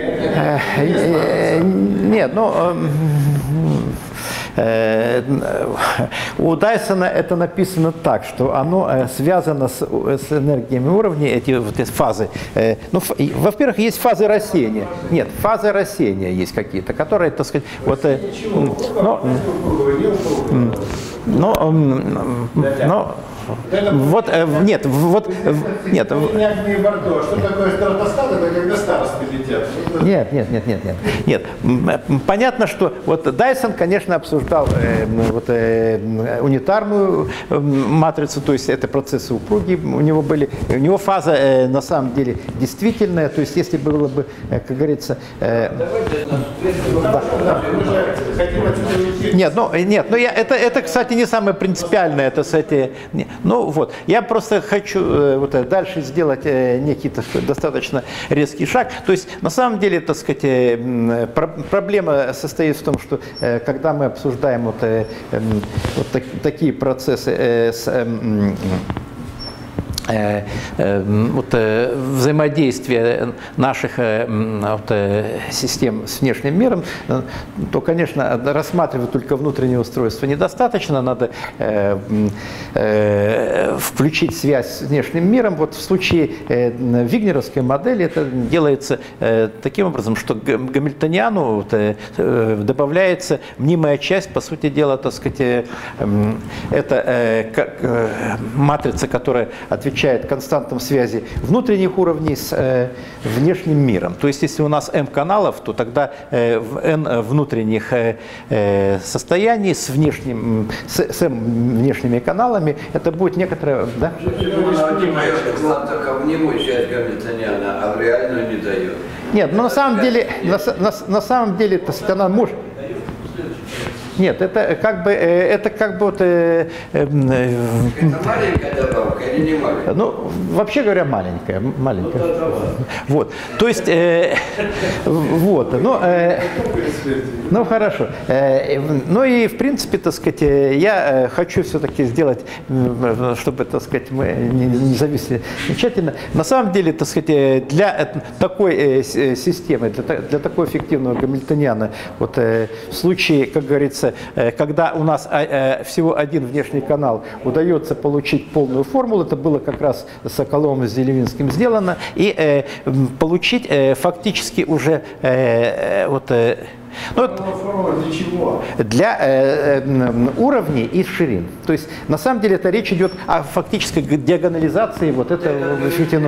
Нет, ну, эм, у Дайсона это написано так, что оно э, связано с, с энергиями уровней, эти вот эти фазы. Э, Ну, во-первых, есть фазы рассеяния. Нет, фазы рассеяния есть какие-то, которые, так сказать, вот... э, ну, ну, ну, вот, э, нет, вот, э, нет, Огненные бордо. Что такое стратостат? Это когда старосты летят. Нет, нет, нет, нет, нет. Нет, э, понятно, что вот Дайсон, конечно, обсуждал э, вот, э, унитарную э, матрицу, то есть это процессы упруги у него были. У него фаза э, на самом деле действительная, то есть если было бы, э, как говорится, э, Давайте Да, нет, ну нет, ну я это это, кстати, не самое принципиальное, это кстати, не- ну вот, я просто хочу э, вот э, дальше сделать э, некий достаточно резкий шаг. То есть на самом деле, так сказать, проблема состоит в том, что когда мы обсуждаем вот, эм, вот так- такие процессы с эм, вот, э, взаимодействия наших э, м, вот, э, систем с внешним миром, э, то, конечно, рассматривать только внутреннее устройство недостаточно, надо э, э, включить связь с внешним миром. Вот в случае э, вигнеровской модели это делается э, таким образом, что гамильтониану вот, э, э, добавляется мнимая часть, по сути дела, так сказать, э, это э, э, матрица, которая отвечает константам связи внутренних уровней с э, внешним миром. То есть, если у нас m каналов, то тогда э, n внутренних э, э, состояний с, внешним, с, с m внешними каналами это будет некоторое... Да? Нет, но на самом деле, на, на на самом деле, так сказать, она может... Нет, это как бы, э, это как бы вот, э, э, м, э, Это маленькая добавка или не маленькая? Ну, вообще говоря, маленькая, маленькая. Вот, то есть, э, вот, ну, э, ну хорошо. Э, Ну и в принципе, так сказать, э, я хочу все-таки сделать, чтобы, так сказать, мы не зависли окончательно. На самом деле, так сказать, для такой системы, для, для такого эффективного гамильтониана, вот в случае, как говорится, э, когда у нас а, э, всего один внешний канал, удается получить полную формулу, это было как раз с Соколовым и Зелевинским сделано, и э, получить фактически уже вот ну, вот для чего? для э, м, уровней и ширин. То есть на самом деле это речь идет о фактической диагонализации вот этого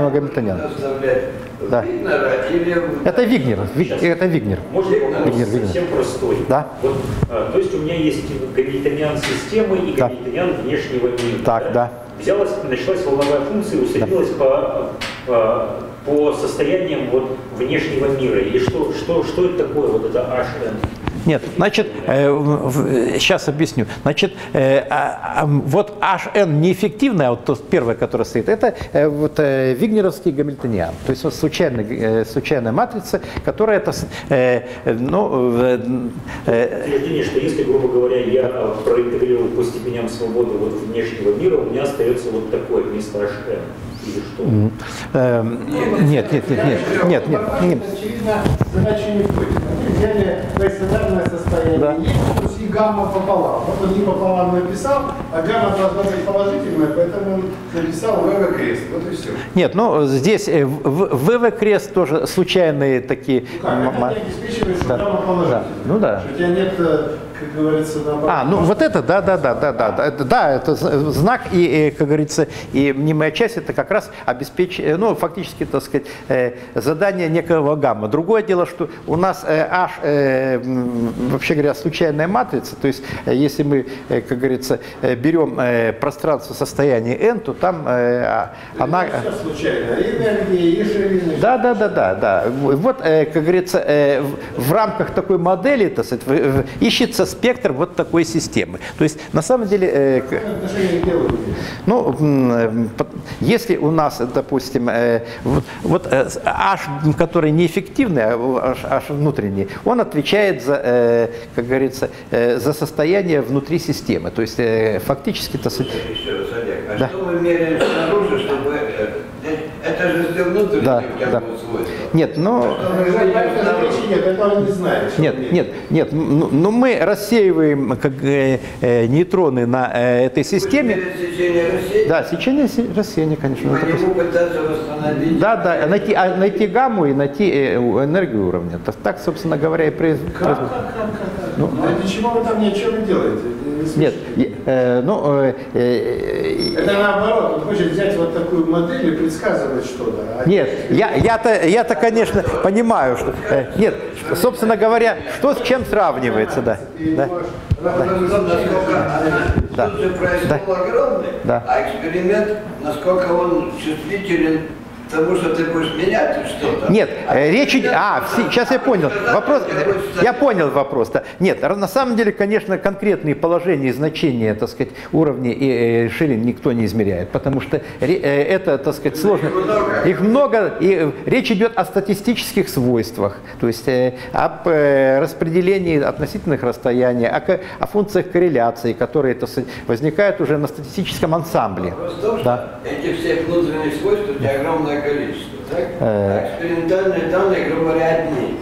гамильтониана. Оставлять Да. Вигнера или... в- Это Вигнер, Виг- это Вигнер. Можно Вигнер, Вигнер. совсем простой? Да. Вот, а, то есть у меня есть гамильтониан системы и Да. гамильтониан внешнего мира. Так, да. Взялась, началась волновая функция и устремилась по, по, по состояниям вот внешнего мира. Или что, что, что это такое, вот это HN? Нет, значит, сейчас объясню. Значит, э, а, а, вот HN неэффективная, вот то первое, которое стоит, это э, вот э, вигнеровский гамильтониан. То есть вот случайная, э, случайная матрица, которая это, э, э, ну, э, э, Утверждение, что если, грубо говоря, я а, проинтегрирую по степеням свободы вот внешнего мира, у меня остается вот такое вместо HN. Или что? э, нет, нет, нет, нет, нет, нет, нет. Очевидно, задача не входит. взяли стационарное состояние Да. Е плюс и гамма пополам. Вот он не пополам написал, а гамма должна быть положительная, поэтому он написал ВВ крест. Вот и все. Нет, ну здесь э, ВВ крест тоже случайные такие. Ну как, это не обеспечивает, что Да. гамма положительная. Да. Ну да. У тебя нет, э, как говорится, наоборот. А, ну вот это, да, да, да, да, да, да, это, да, это знак и, э, как говорится, и мнимая часть это как раз обеспечение, ну фактически, так сказать, э, задание некого гамма. Другое дело, что у нас э, H, э, вообще говоря, случайная матрица, то есть э, если мы, э, как говорится, э, берем э, пространство состояния n, то там э, а, она... Случайно. Энергия. Да, да, да, да, да. Вот, э, как говорится, э, в, рамках такой модели, так сказать, ищется спектр вот такой системы. То есть, на самом деле, э, ну, э, если у нас, допустим, э, вот, вот, э, H, который неэффективный, а H, H внутренний, он отвечает за, э, как говорится, э, за состояние внутри системы. То есть, э, фактически, сказать, Еще раз, Олег, а Да. что мы меряем снаружи, чтобы... э, Это же все внутренние Да, да. бы свойства. Нет, но... Мы нет, Нет, нет, нет. Ну, ну, мы рассеиваем как, э, э, нейтроны на э, этой системе. Да, сечение се- рассеяния, конечно. нему пытаться восстановить... Да, да, найти, а найти гамму и найти э, энергию уровня. Так, собственно говоря, и произ- Как, как, как, как? Ну, а для чего вы там ни о чем не делаете? Нет, э, ну, э, э, Это наоборот, он хочет взять вот такую модель и предсказывать что-то. а нет, я, я-то, я-то, конечно, понимаю, что... э, нет, собственно говоря, что с чем сравнивается, да. И да. можешь- Насколько она, Да. тут же произвол огромный, Да. а эксперимент, насколько он чувствителен к тому, что ты будешь менять что-то. Нет, А э, речь идет... А, все- сейчас я понял. Вопрос... я понял вопрос. Да. Нет, на самом деле, конечно, конкретные положения и значения, так сказать, уровней и э, ширин никто не измеряет, потому что э, это, так сказать, сложно. Их много, и э, речь идет о статистических свойствах, то есть э, об э, распределении относительных расстояний, о, функциях корреляции, которые, сказать, возникают уже на статистическом ансамбле. Вопрос в том, Да. этих всех внутренних свойств у тебя огромное количество, так? Э. Экспериментальные данные, грубо говоря, одни.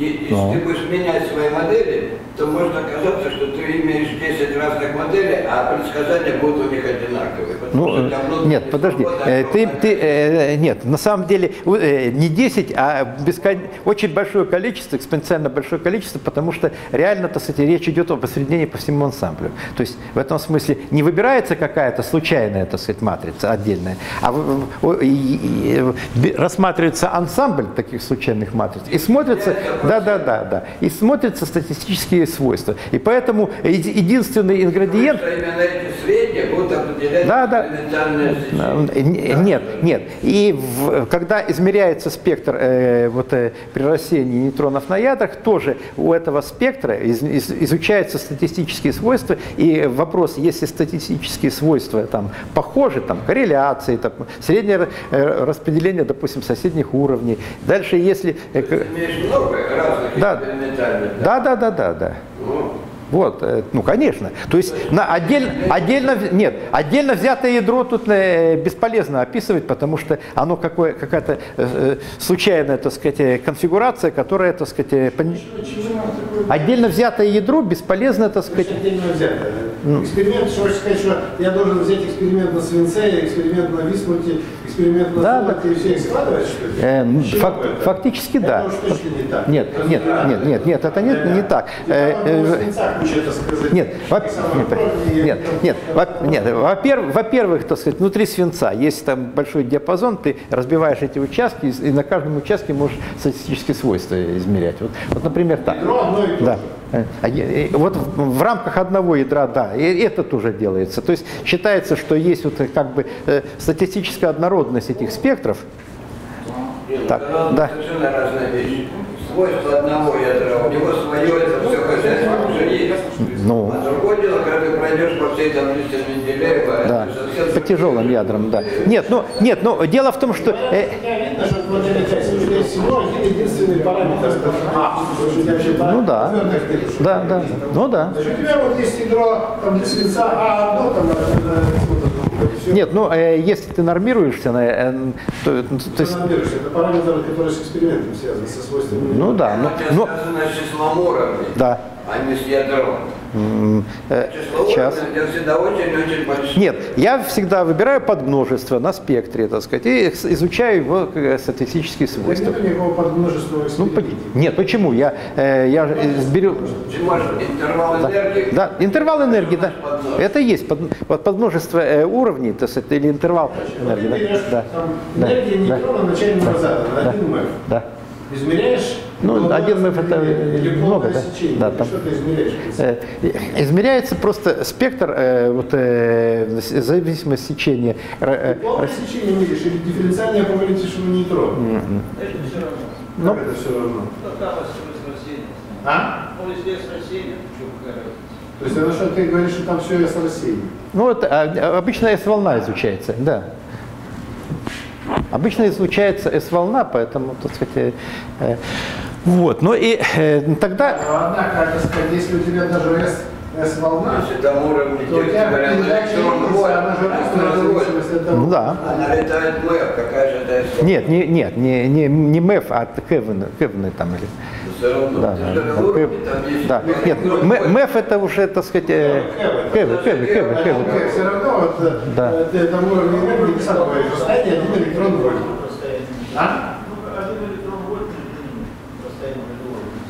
И если Ну. ты будешь менять свои модели, то может оказаться, что ты имеешь 10 разных моделей, а предсказания будут у них одинаковые. Ну, э, нет, подожди, свободы э, ты, ты, э, нет, на самом деле э, не 10, а бескон... очень большое количество, экспоненциально большое количество, потому что реально, так сказать, речь идет об осреднении по всему ансамблю. То есть в этом смысле не выбирается какая-то случайная, так сказать, матрица отдельная, а рассматривается ансамбль таких случайных матриц и смотрится, да, да, да, да, и смотрятся статистические свойства. И поэтому еди- единственный ингредиент Да, да. сечение. Нет, нет. И в- когда измеряется спектр э, вот, э, при рассеянии нейтронов на ядрах, тоже у этого спектра из- из- изучаются статистические свойства. И вопрос, если статистические свойства там, похожи, там, корреляции, там, среднее э, распределение, допустим, соседних уровней. Дальше, если... э, Ты имеешь много Да. Да, да, да, да, да. Ну, Вот, э, ну конечно. То есть на отдельно, отдельно, нет, отдельно взятое ядро тут э, бесполезно описывать, потому что оно какое, какая-то э, случайная, так сказать, конфигурация, которая, так сказать, пон- отдельно взятое ядро бесполезно, так сказать. Значит, отдельно взято. Эксперимент, что сказать, что я должен взять эксперимент на свинце, эксперимент на висмуте, эксперимент на Да, золоте и все их складывать, что ли? Э, Чего фак- это? фактически это да. уж точно не так. Нет, нет, нет, нет, нет, это не, не так. Э, э, Нет, во- нет, нет, нет, во- нет, во-первых, во-первых, так сказать, внутри свинца есть там большой диапазон, ты разбиваешь эти участки и, на каждом участке можешь статистические свойства измерять. Вот, вот например, так. Ядро одно и то Да. Вот в, рамках одного ядра, да, и это тоже делается. То есть считается, что есть вот э, как бы э, статистическая однородность этих спектров. нет, Так, это да. Свойства одного ядра, у него свое, это все хозяйство есть. Ну. А другое дело, когда ты пройдешь по всей таблице Менделеева, Да, это совсем по тяжелым ядрам, да. Нет, ну, нет, ну, дело в том, что... э. А, Ну да. да, да, ну да. Значит, у тебя вот есть ядро для свинца А1, там, все, Нет, ну э, если ты нормируешься, на, э, то, то То есть, это параметр, который с экспериментом связан, со свойствами. ну да, ну, Это ну, связано с числом уровней, да. А не с э, очень-очень большое. Нет, я всегда выбираю подмножество на спектре, так сказать, и изучаю его э, статистические свойства. Нет никакого подмножества Ну, по- нет, почему? Я, э, я же интервал энергии? Да, интервал энергии, да. Это есть под, вот подмножество э, уровней, так сказать, или интервал энергии. Да, да, энергия да, нейтрона начального разряда на да, 1 мэф. да. Измеряешь? Ну, полное один мэф это, много, полное да. сечение, Да, там. Что ты измеряешь? Э, Измеряется просто спектр э, вот, э, зависимость сечения. ра- э, Полное сечение меряешь или дифференциальное повалительного нейтрона? Это все равно. Ну. Как это все равно? А? Ну. То есть это что ты говоришь, что там все с рассеянием? Ну, вот а, обычно S-волна изучается, да. Обычно изучается S-волна, поэтому, так сказать, э, э, вот. Ну и э, тогда, Но однако, так сказать, если у тебя даже S, S-волна, там то у тебя передача воль, она же разная в от того. ну да. Она летает мэп, какая же это эссе? Нет, не, нет, не, не, не МЭФ, а Кевин, Кевины там или. Все равно. Да, да, да, там есть да. Нет. МЭФ это уже, так сказать, Кевин, Кевин, Кевин, Кевин, Кевин. Все равно вот, э, Да. там уровень энергии ты сам говоришь, расстояние один электрон вольт. А? Ну, один электрон вольт расстояние между уровнями.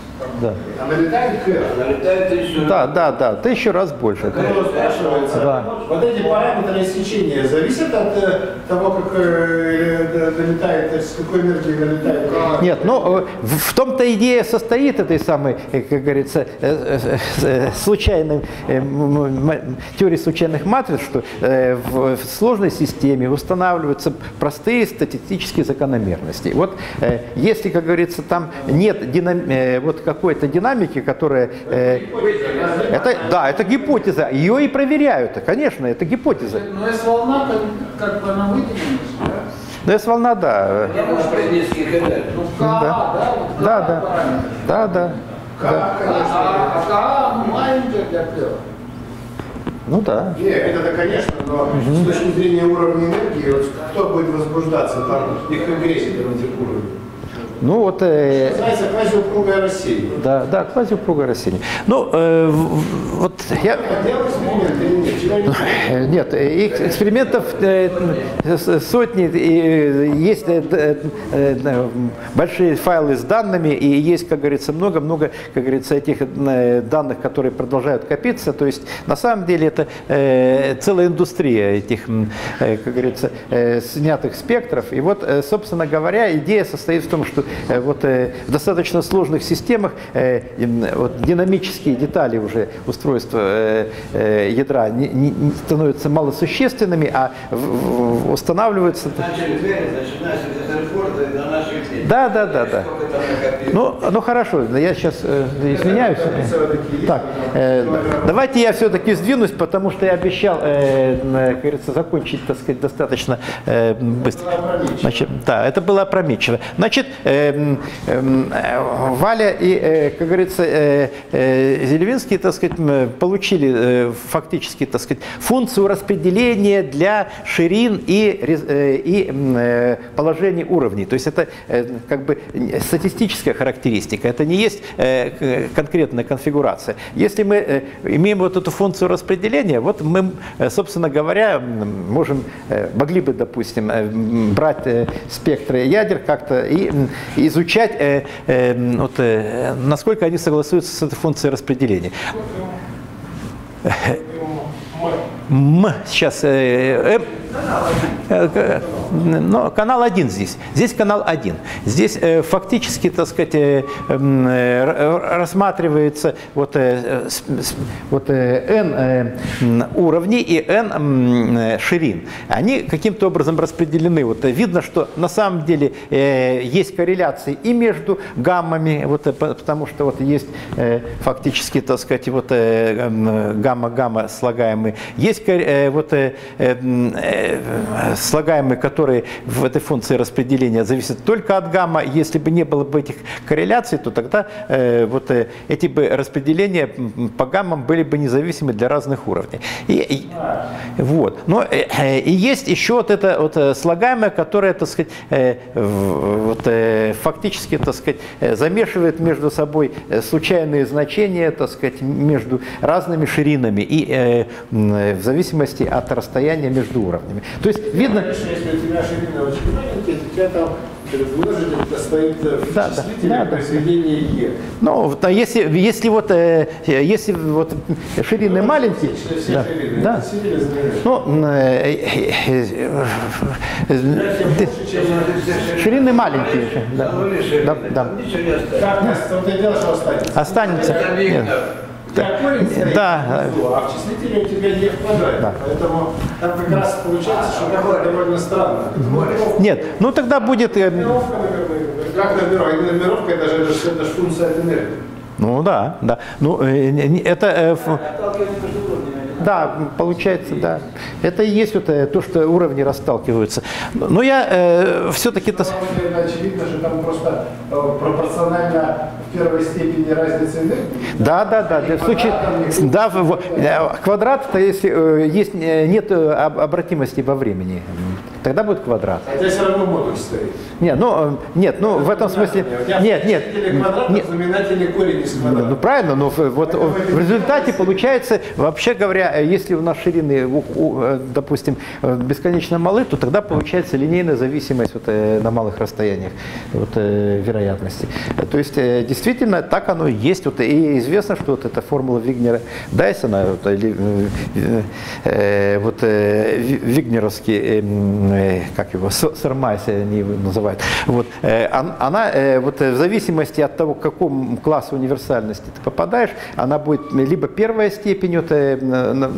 Да. Она летает к Она летает тысячу да, да, да, тысячу раз больше. Так спрашивается, Да. вот эти параметры сечения зависят от э, того, как э, долетает, э, с какой энергией долетает? Нет, ну э, в том-то идея состоит этой самой, э, как говорится, э, э, э, случайной э, теории случайных матриц, что э, в сложной системе устанавливаются простые статистические закономерности. Вот э, если, как говорится, там нет динам- э, вот какой-то динамики, которая... э, Это, да, это гипотеза. Ее и проверяют. Конечно, это гипотеза. Но S-волна, как, как бы она выделена, да? Но S-волна, да. Ну, Да. да, Да, да. Да, да. А, а КА маленькая для П. Ну да. Нет, это конечно, но с точки зрения уровня энергии, вот кто будет возбуждаться, там их агрессия на этих уровнях. Ну вот... э, Называется квазиупругое рассеяние. Да, да, квазиупругое растение. Ну, э, вот я... Нет? Э, э, их экспериментов сотни, есть большие файлы с данными, и есть, как говорится, много-много, как говорится, этих э, данных, которые продолжают копиться. То есть, на самом деле, это целая индустрия этих, как говорится, снятых спектров. И вот, собственно говоря, идея состоит в том, что вот э, в достаточно сложных системах э, вот динамические детали уже устройства э, э, ядра не- не- становятся малосущественными, а в- в- устанавливаются... Да, да, да, да. Ну, ну хорошо, я сейчас извиняюсь. все-таки Так, э, давайте я все-таки сдвинусь, потому что я обещал, э, э, как говорится, закончить, так сказать, достаточно э, быстро. Значит, да, это было опрометчиво. Значит, э, м, м, э, Валя и, э, как говорится, э, э, Зелевинский, так сказать, получили фактически, так сказать, функцию распределения для ширин и, и положений уровней. То есть это как бы статистическая характеристика, это не есть конкретная конфигурация. Если мы имеем вот эту функцию распределения, вот мы, собственно говоря, можем, могли бы, допустим, брать спектры ядер как-то и изучать, э, э, вот, э, насколько они согласуются с этой функцией распределения. М, сейчас, э, э, э, но канал один здесь. Здесь канал один. Здесь э, фактически, так сказать, э, э, р- рассматривается вот, э, с- вот э, n э, уровней и n э, ширин. Они каким-то образом распределены. Вот э, видно, что на самом деле э, есть корреляции и между гаммами, вот, э, по- потому что вот есть э, фактически, так сказать, вот э, гамма-гамма слагаемые. Есть э, вот, э, э, э, слагаемые, которые которые в этой функции распределения зависят только от гамма. Если бы не было бы этих корреляций, то тогда э, вот э, эти бы распределения по гаммам были бы независимы для разных уровней. И, и, вот. Но э, э, и есть еще вот это вот э, слагаемое, которое, так сказать, э, вот, э, фактически, так сказать, э, замешивает между собой случайные значения, так сказать, между разными ширинами и э, в зависимости от расстояния между уровнями. То есть видно... Конечно, если у маленькая, то у тебя там множитель стоит в да, да, да, произведения Е. Ну, если, если вот, э, если вот ширины маленькие, Все, все да, ширины. да. Ну, э, э, э, э, ширины маленькие, да, да, да. Ничего не осталось. Как что останется. Останется. Нет. Тебя корень стоит Да. внизу, а в числителе у тебя Е в квадрате. Да. Поэтому там как раз получается, что это довольно странно. Нет, ну тогда будет, э, Нумеровка, ну, как нумеровка? И Нумеровка это же, это же это функция от энергии. ну да, да, ну э, не- не- это э. Да, получается, да. Это и есть вот э, то, что уровни расталкиваются. Но я все-таки... На самом деле очевидно, что там просто э, пропорционально в первой степени разница энергии. Да, да, да. Ни В случае, да, в- э, квадрат, это если э, есть, э, нет э, об- обратимости во времени, тогда будет квадрат. Хотя все равно модуль стоит. Нет, ну, э, нет, ну в этом смысле... Нет, нет. квадрата нет. в знаменателе корень из Ну квадрата. правильно, но в- вот в результате получается, вообще говоря, э, если у нас ширины, э, допустим, э, бесконечно малы, то тогда получается линейная зависимость вот, э, на малых расстояниях вот, э, вероятности. Э, То есть э, действительно так оно и есть. Вот, и известно, что вот эта формула Вигнера Дайсона, вот, или, э, э, вот, э, ви- вигнеровский, э, м, э, как его, Сармайс они его называют, вот, э, он- она э, вот, э, в зависимости от того, к какому классу универсальности ты попадаешь, она будет либо первая степень, вот, э, на- на-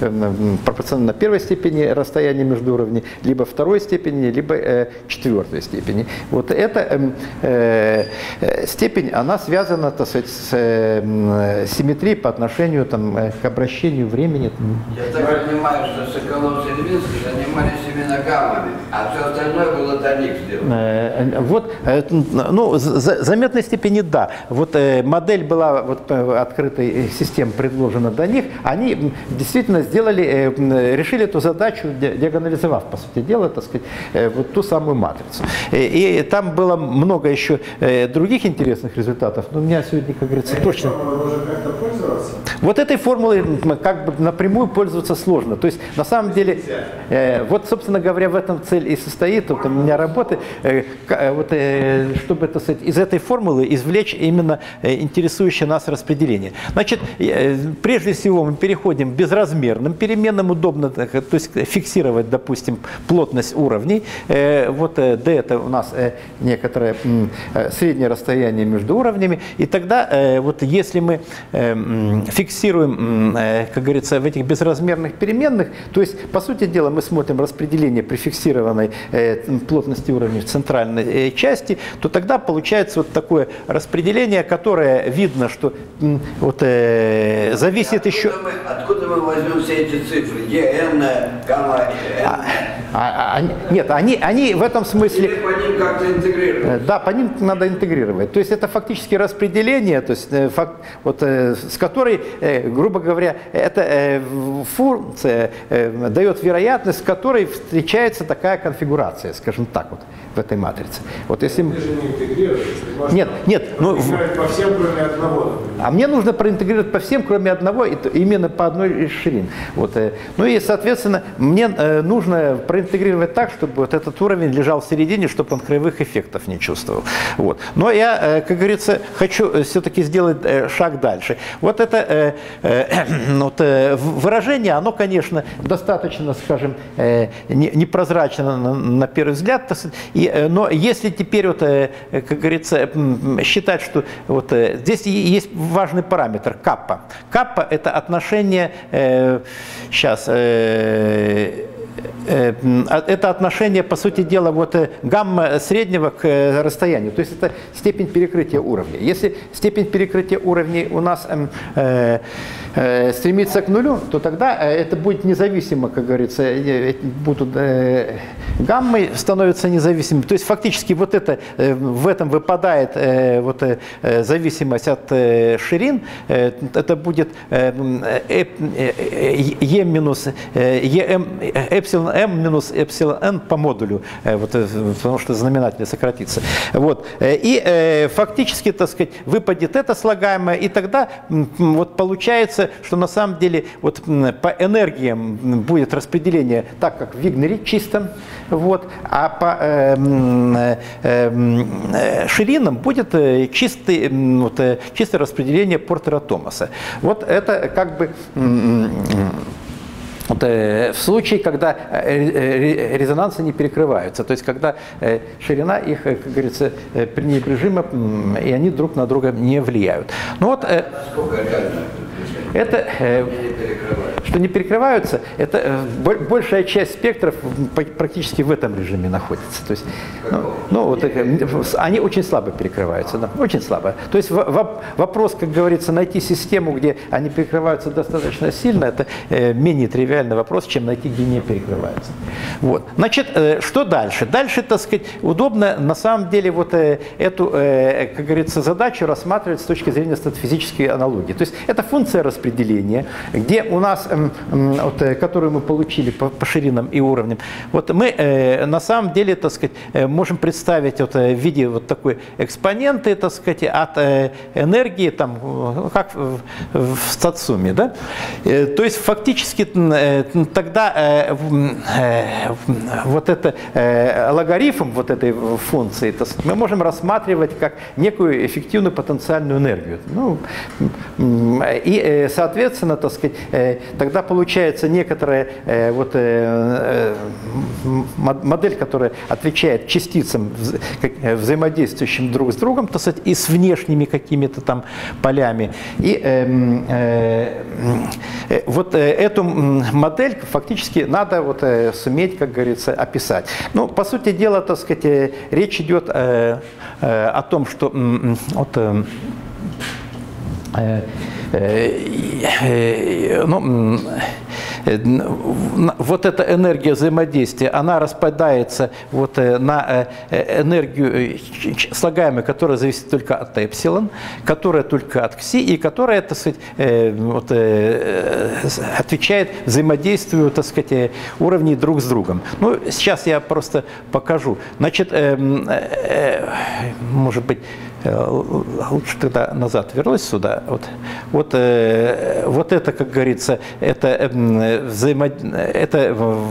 э, пропорционально первой степени расстояния между уровнями, либо второй степени, либо э, четвертой степени. Вот эта эм, э, э, степень, она связана, так сказать, с э, э, симметрией по отношению там, э, к обращению времени. Я так понимаю, что Соколов и Левинский занимались именно гаммами, а все остальное было до них сделано. Э, Вот, э, ну, за- заметной степени да. Вот э, модель была вот э, открытой э, систем предложена до них. Они действительно сделали, э, решили эту задачу, ди- диагонализовав, по сути дела, так сказать, э, вот ту самую матрицу. И, и там было много еще э, других интересных результатов, но у меня сегодня, как говорится, точно... Как-то пользоваться. Вот этой формулой как бы напрямую пользоваться сложно. То есть на самом деле, э, вот собственно говоря, в этом цель и состоит вот у меня работы, э, э, вот, э, чтобы это, сказать, из этой формулы извлечь именно интересующее нас распределение. Значит, прежде всего мы переходим к безразмерным переменным, удобно то есть фиксировать, допустим, плотность уровней. Вот d это у нас некоторое среднее расстояние между уровнями. И тогда вот если мы фиксируем, как говорится, в этих безразмерных переменных, то есть, по сути дела, мы смотрим распределение при фиксированной э, плотности уровней в центральной э, части, то тогда получается вот такое распределение, которое видно, что вот, э, зависит еще... Откуда мы, откуда мы возьмем все эти цифры? Е, N, гамма? А- а- они- нет, они, они в этом смысле... Или по ним как-то интегрировать? Э, Да, по ним надо интегрировать. То есть это фактически распределение, то есть, фак- вот, с которой, грубо говоря, эта в- функция дает вероятность, с которой встречается такая конфигурация, скажем так, вот в этой матрице. Вот если Ты же не интегрируешь. Нет, нет, ну, по всем, кроме одного. а мне нужно проинтегрировать по всем, кроме одного, и именно по одной из ширин. Вот, э, ну и, соответственно, мне э, нужно проинтегрировать так, чтобы вот этот уровень лежал в середине, чтобы он краевых эффектов не чувствовал. Вот. Но я, э, как говорится, хочу все-таки сделать шаг дальше. Вот это э, вот, выражение, оно, конечно, достаточно, скажем, не- непрозрачно на, на первый взгляд, и, э, но если теперь, вот, э, как говорится, считать, что вот, э, здесь есть важный параметр каппа. Каппа – это отношение, сейчас, это отношение, по сути дела, вот э, гамма среднего к э, расстоянию. То есть это степень перекрытия уровня. Если степень перекрытия уровней у нас эм, э, э, стремится к нулю, то тогда э, это будет независимо, как говорится, э, э, будут э, гаммы становятся независимыми. То есть фактически вот это, э, в этом выпадает э, вот, э, зависимость от ширин. Это будет е минус эпсилон м минус эпсилон n по модулю, вот, потому что знаменатель сократится. Вот. И фактически, так сказать, выпадет это слагаемое, и тогда вот получается, что на самом деле вот по энергиям будет распределение так, как в Вигнере чистом, вот, а по э, м, э, м, э, ширинам будет э, чистый, м, вот, э, чистое распределение Портера Томаса. Вот это как бы вот, э, в случае, когда э, резонансы не перекрываются, то есть когда ширина их, как говорится, пренебрежима, и они друг на друга не влияют. Ну вот э, это э. Что не перекрываются, это э, бо- большая часть спектров практически в этом режиме находится. То есть, ну, ну, вот они очень слабо перекрываются, да, очень слабо. То есть во- во- вопрос, как говорится, найти систему, где они перекрываются достаточно сильно, это э, менее тривиальный вопрос, чем найти, где не перекрываются. Вот. Значит, э, что дальше? Дальше, так сказать, удобно на самом деле вот эту, как говорится, задачу рассматривать с точки зрения статфизической аналогии. То есть это функция распределения, где у нас, вот, э, которую мы получили по, по ширинам и уровням, вот мы э, на самом деле, так сказать, э, можем представить вот, в виде вот такой экспоненты, так сказать, от энергии, там, как в, в статсуме, да? То есть фактически тогда вот это логарифм вот этой функции, так сказать, мы можем рассматривать как некую эффективную потенциальную энергию. Ну, и, соответственно, так сказать, тогда получается некоторая э, вот, э, э, модель, которая отвечает частицам, э, взаимодействующим друг с другом, так сказать, и с внешними какими-то там полями. И эм, э, э, вот э, эту модель фактически надо вот, э, суметь, как говорится, описать. Ну, по сути дела, так сказать, э, речь идет э, э, о том, что вот, э, Э, э, э, ну, м, э, н- вот эта энергия взаимодействия, она распадается вот э, на э, энергию э, слагаемую, которая зависит только от эпсилон, которая только от кси, и которая, так сказать, э, вот, э, отвечает взаимодействию, так сказать, э, уровней друг с другом. Ну, сейчас я просто покажу. Значит, эм, э, э, может быть, Э, лучше тогда назад вернусь сюда. Вот, вот, э, вот это, как говорится, это эм, взаимо... это э,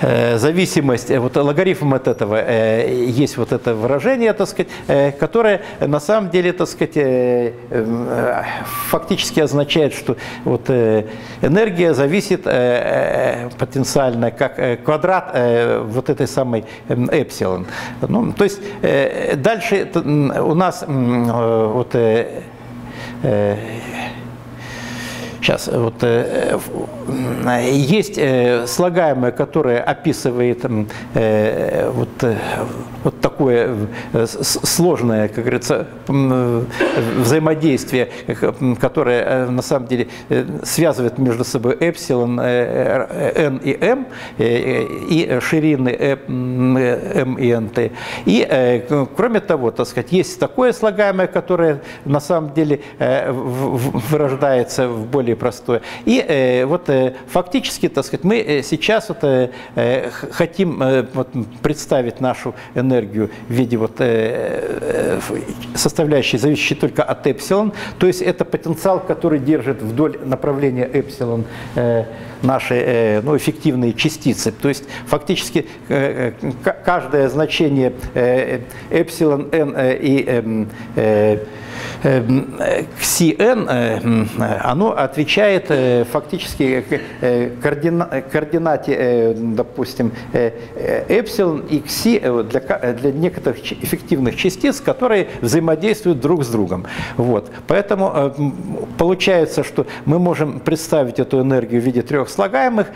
зависимость, э, вот логарифм от этого э, есть вот это выражение, так сказать, э, которое на самом деле, так сказать, э, э, фактически означает, что вот э, энергия зависит э, э, потенциально как э, квадрат э, вот этой самой эм, эпсилон. Ну, то есть э, дальше у нас э, вот э, э, Сейчас, вот э, э, есть э, слагаемое, которое описывает э, вот, э, вот такое э, сложное, как говорится, э, взаимодействие, э, которое э, на самом деле э, связывает между собой эпсилон, э, э, n и m, э, э, и ширины э, э, m и nt. И э, к- кроме того, так сказать, есть такое слагаемое, которое на самом деле э, вырождается в более простое. И э, вот э, фактически, так сказать, мы э, сейчас вот, хотим вот, представить нашу энергию в виде вот, составляющей, зависящей только от эпсилон, то есть это потенциал, который держит вдоль направления эпсилон наши ну, эффективные частицы. То есть фактически каждое значение эпсилон n и эм, CN, оно отвечает фактически координате, допустим, эпсилон и кси для, для некоторых эффективных частиц, которые взаимодействуют друг с другом. Вот. Поэтому получается, что мы можем представить эту энергию в виде трех слагаемых,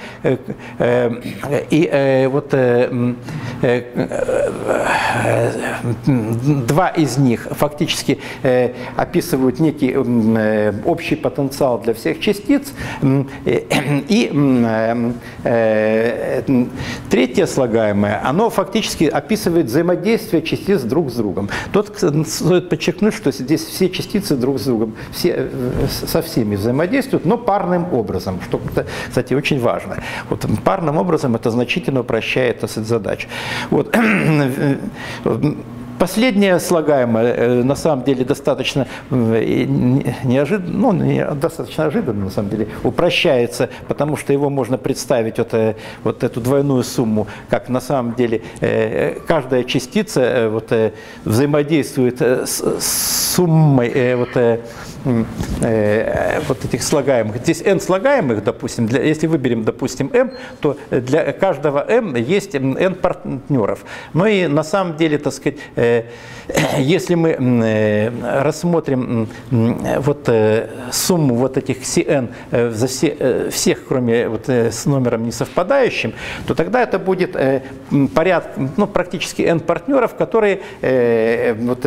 и вот два из них фактически э, описывают некий э, общий потенциал для всех частиц. И э, третье слагаемое, оно фактически описывает взаимодействие частиц друг с другом. Тут стоит подчеркнуть, что здесь все частицы друг с другом, все, со всеми взаимодействуют, но парным образом, что, кстати, очень важно. Вот парным образом это значительно упрощает задачу. Вот. Последнее слагаемое э, на самом деле достаточно э, неожиданно, ну, достаточно ожиданно на самом деле, упрощается, потому что его можно представить вот, э, вот эту двойную сумму, как на самом деле каждая частица вот, взаимодействует с суммой вот, вот этих слагаемых. Здесь n слагаемых, допустим, для, если выберем, допустим, m, то для каждого m есть n партнеров. Ну и на самом деле, так сказать, Э, если мы э, рассмотрим вот э, сумму вот этих CN за все, всех, кроме вот с номером не совпадающим, то тогда это будет порядок, ну, практически N партнеров, которые вот,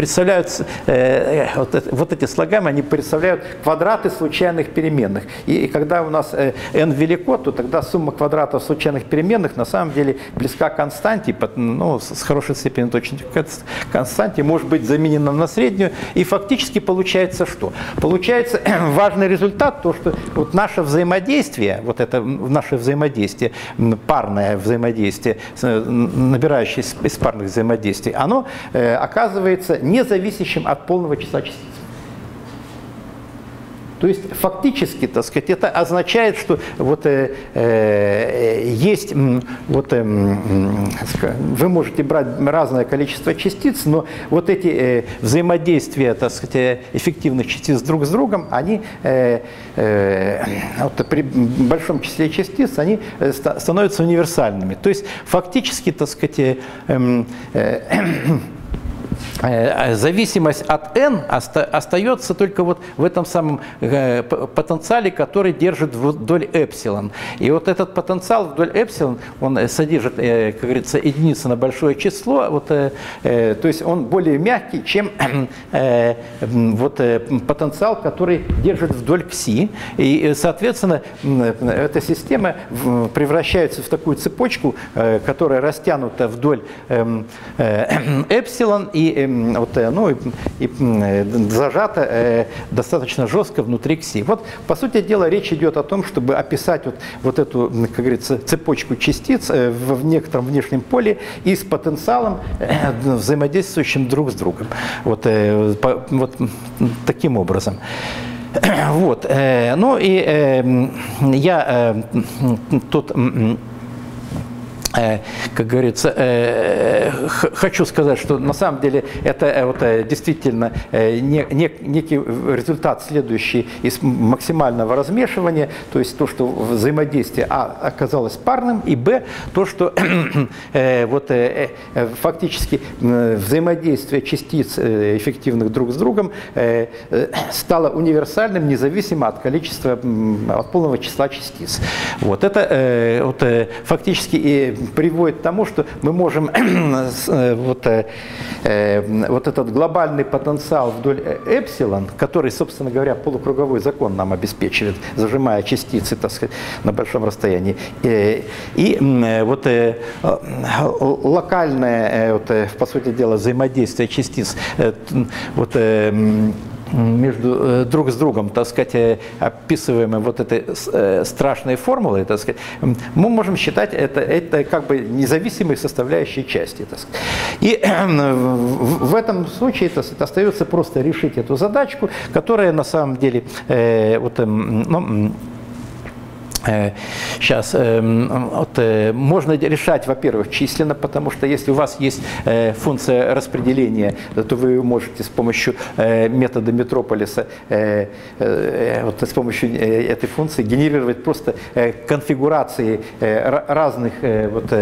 представляют, э, вот, эти слагаемые, они представляют квадраты случайных переменных. И, когда у нас э, n велико, то тогда сумма квадратов случайных переменных на самом деле близка к константе, ну, с хорошей степенью точности к константе, может быть заменена на среднюю. И фактически получается что? Получается важный результат, то, что вот наше взаимодействие, вот это наше взаимодействие, парное взаимодействие, набирающее из парных взаимодействий, оно э, оказывается не зависящим от полного числа частиц. То есть фактически, так сказать, это означает, что вот э, э, есть вот э, вы можете брать разное количество частиц, но вот эти э, взаимодействия, так сказать, эффективных частиц друг с другом, они э, э, вот при большом числе частиц они э, становятся универсальными. То есть фактически, так сказать, э, э, э, Э, зависимость от n остается только вот в этом самом э, потенциале, который держит вдоль эпсилон. И вот этот потенциал вдоль эпсилон, он э, содержит, как говорится, единицы на большое число, вот, то есть он более мягкий, чем вот потенциал, который держит вдоль кси. И, соответственно, эта система превращается в такую цепочку, которая растянута вдоль эм, эпсилон и вот, э, ну, и, и э, зажато э, достаточно жестко внутри КСИ. Вот, по сути дела, речь идет о том, чтобы описать вот, вот эту, как говорится, цепочку частиц в некотором внешнем поле и с потенциалом, взаимодействующим друг с другом. Вот, вот таким образом. Вот, ну и я тут Э, как говорится, э, хочу сказать, что на самом деле это э, вот действительно некий результат, следующий из максимального размешивания, то есть то, что взаимодействие А оказалось парным, и Б, то, что вот фактически взаимодействие частиц эффективных друг с другом стало универсальным, независимо от количества, от полного числа частиц. Вот это вот фактически и приводит к тому, что мы можем э, вот, э, э, вот этот глобальный потенциал вдоль эпсилон, который, собственно говоря, полукруговой закон нам обеспечивает, зажимая частицы, так сказать, на большом расстоянии. И вот локальное, вот, по сути дела, взаимодействие частиц, вот, между э, друг с другом, так сказать, э, описываемой вот этой э, страшной формулой, так сказать, мы можем считать это, это как бы независимой составляющей части. Так сказать. И в этом случае это остается просто решить эту задачку, которая на самом деле вот, эм, ну, сейчас, вот, э, можно решать, во-первых, численно, потому что если у вас есть э, функция распределения, то вы можете с помощью э, метода метрополиса, вот, с помощью этой функции генерировать просто конфигурации разных вот,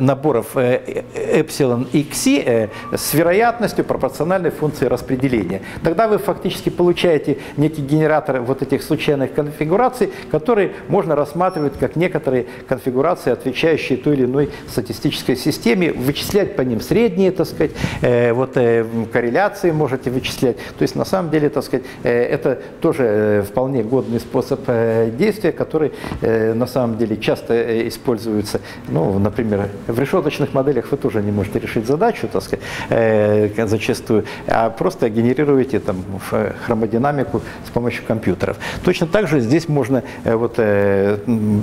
наборов эпсилон и кси с вероятностью пропорциональной функции распределения. Тогда вы фактически получаете некий генератор вот этих случайных конфигураций, которые можно рассматривать как некоторые конфигурации, отвечающие той или иной статистической системе, вычислять по ним средние, так сказать, э, вот э, корреляции можете вычислять. То есть на самом деле, так сказать, э, это тоже вполне годный способ действия, который на самом деле часто используется, ну, например, в решеточных моделях вы тоже не можете решить задачу, так сказать, зачастую, а просто генерируете там хромодинамику с помощью компьютеров. Точно так же здесь можно э, вот, э,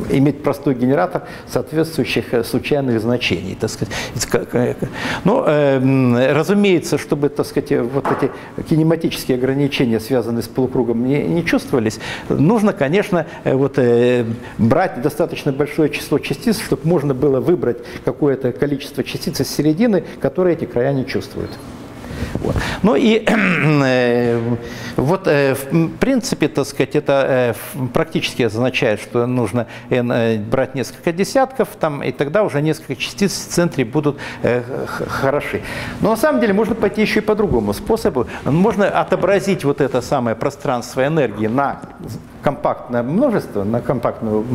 иметь простой генератор соответствующих э, случайных значений. Так сказать. Но, э, разумеется, чтобы так сказать, вот эти кинематические ограничения, связанные с полукругом, не, не чувствовались, нужно, конечно, э, вот, э, брать достаточно большое число частиц, чтобы можно было выбрать какое-то количество частиц из середины, которые эти края не чувствуют. Вот. Ну и э, вот э, в принципе, так сказать, это э, практически означает, что нужно брать несколько десятков, там, и тогда уже несколько частиц в центре будут хороши. Но на самом деле можно пойти еще и по другому способу. Можно отобразить вот это самое пространство энергии на компактное множество, на компактную,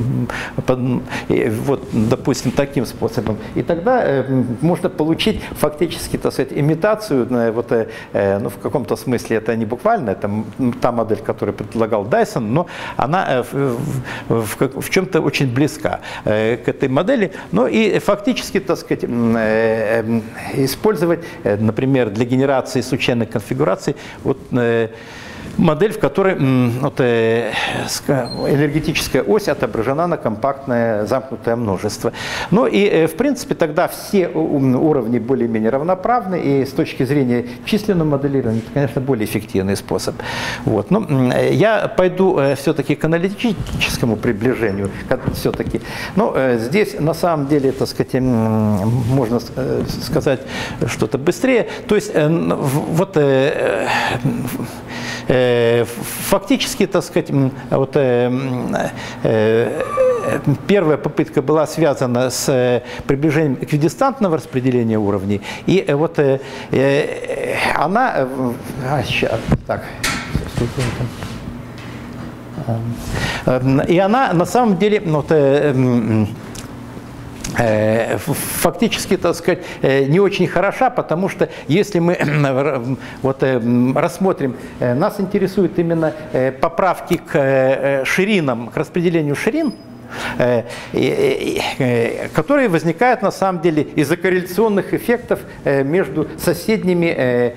вот, допустим, таким способом. И тогда э, можно получить фактически, так сказать, имитацию, э, вот, э, ну, в каком-то смысле это не буквально, это та модель, которую предлагал Дайсон, но она в, в, в чем-то очень близка к этой модели. Ну и фактически, так сказать, использовать, например, для генерации случайных конфигураций, вот, модель, в которой вот, э, энергетическая ось отображена на компактное замкнутое множество. Ну и, э, в принципе, тогда все уровни более-менее равноправны, и с точки зрения численного моделирования, это, конечно, более эффективный способ. Вот. Но я пойду э, все-таки к аналитическому приближению, все-таки. Но здесь, на самом деле, так сказать, можно сказать что-то быстрее. То есть, вот Э, фактически, так сказать, вот, э, э, первая попытка была связана с приближением эквидистантного распределения уровней. И вот она... А, сейчас, так, и она на самом деле вот, Э, фактически, так сказать, э, не очень хороша, потому что если мы вот, э, рассмотрим, нас интересуют именно поправки к ширинам, к распределению ширин, Э, э, которые возникают на самом деле из-за корреляционных эффектов э, между соседними,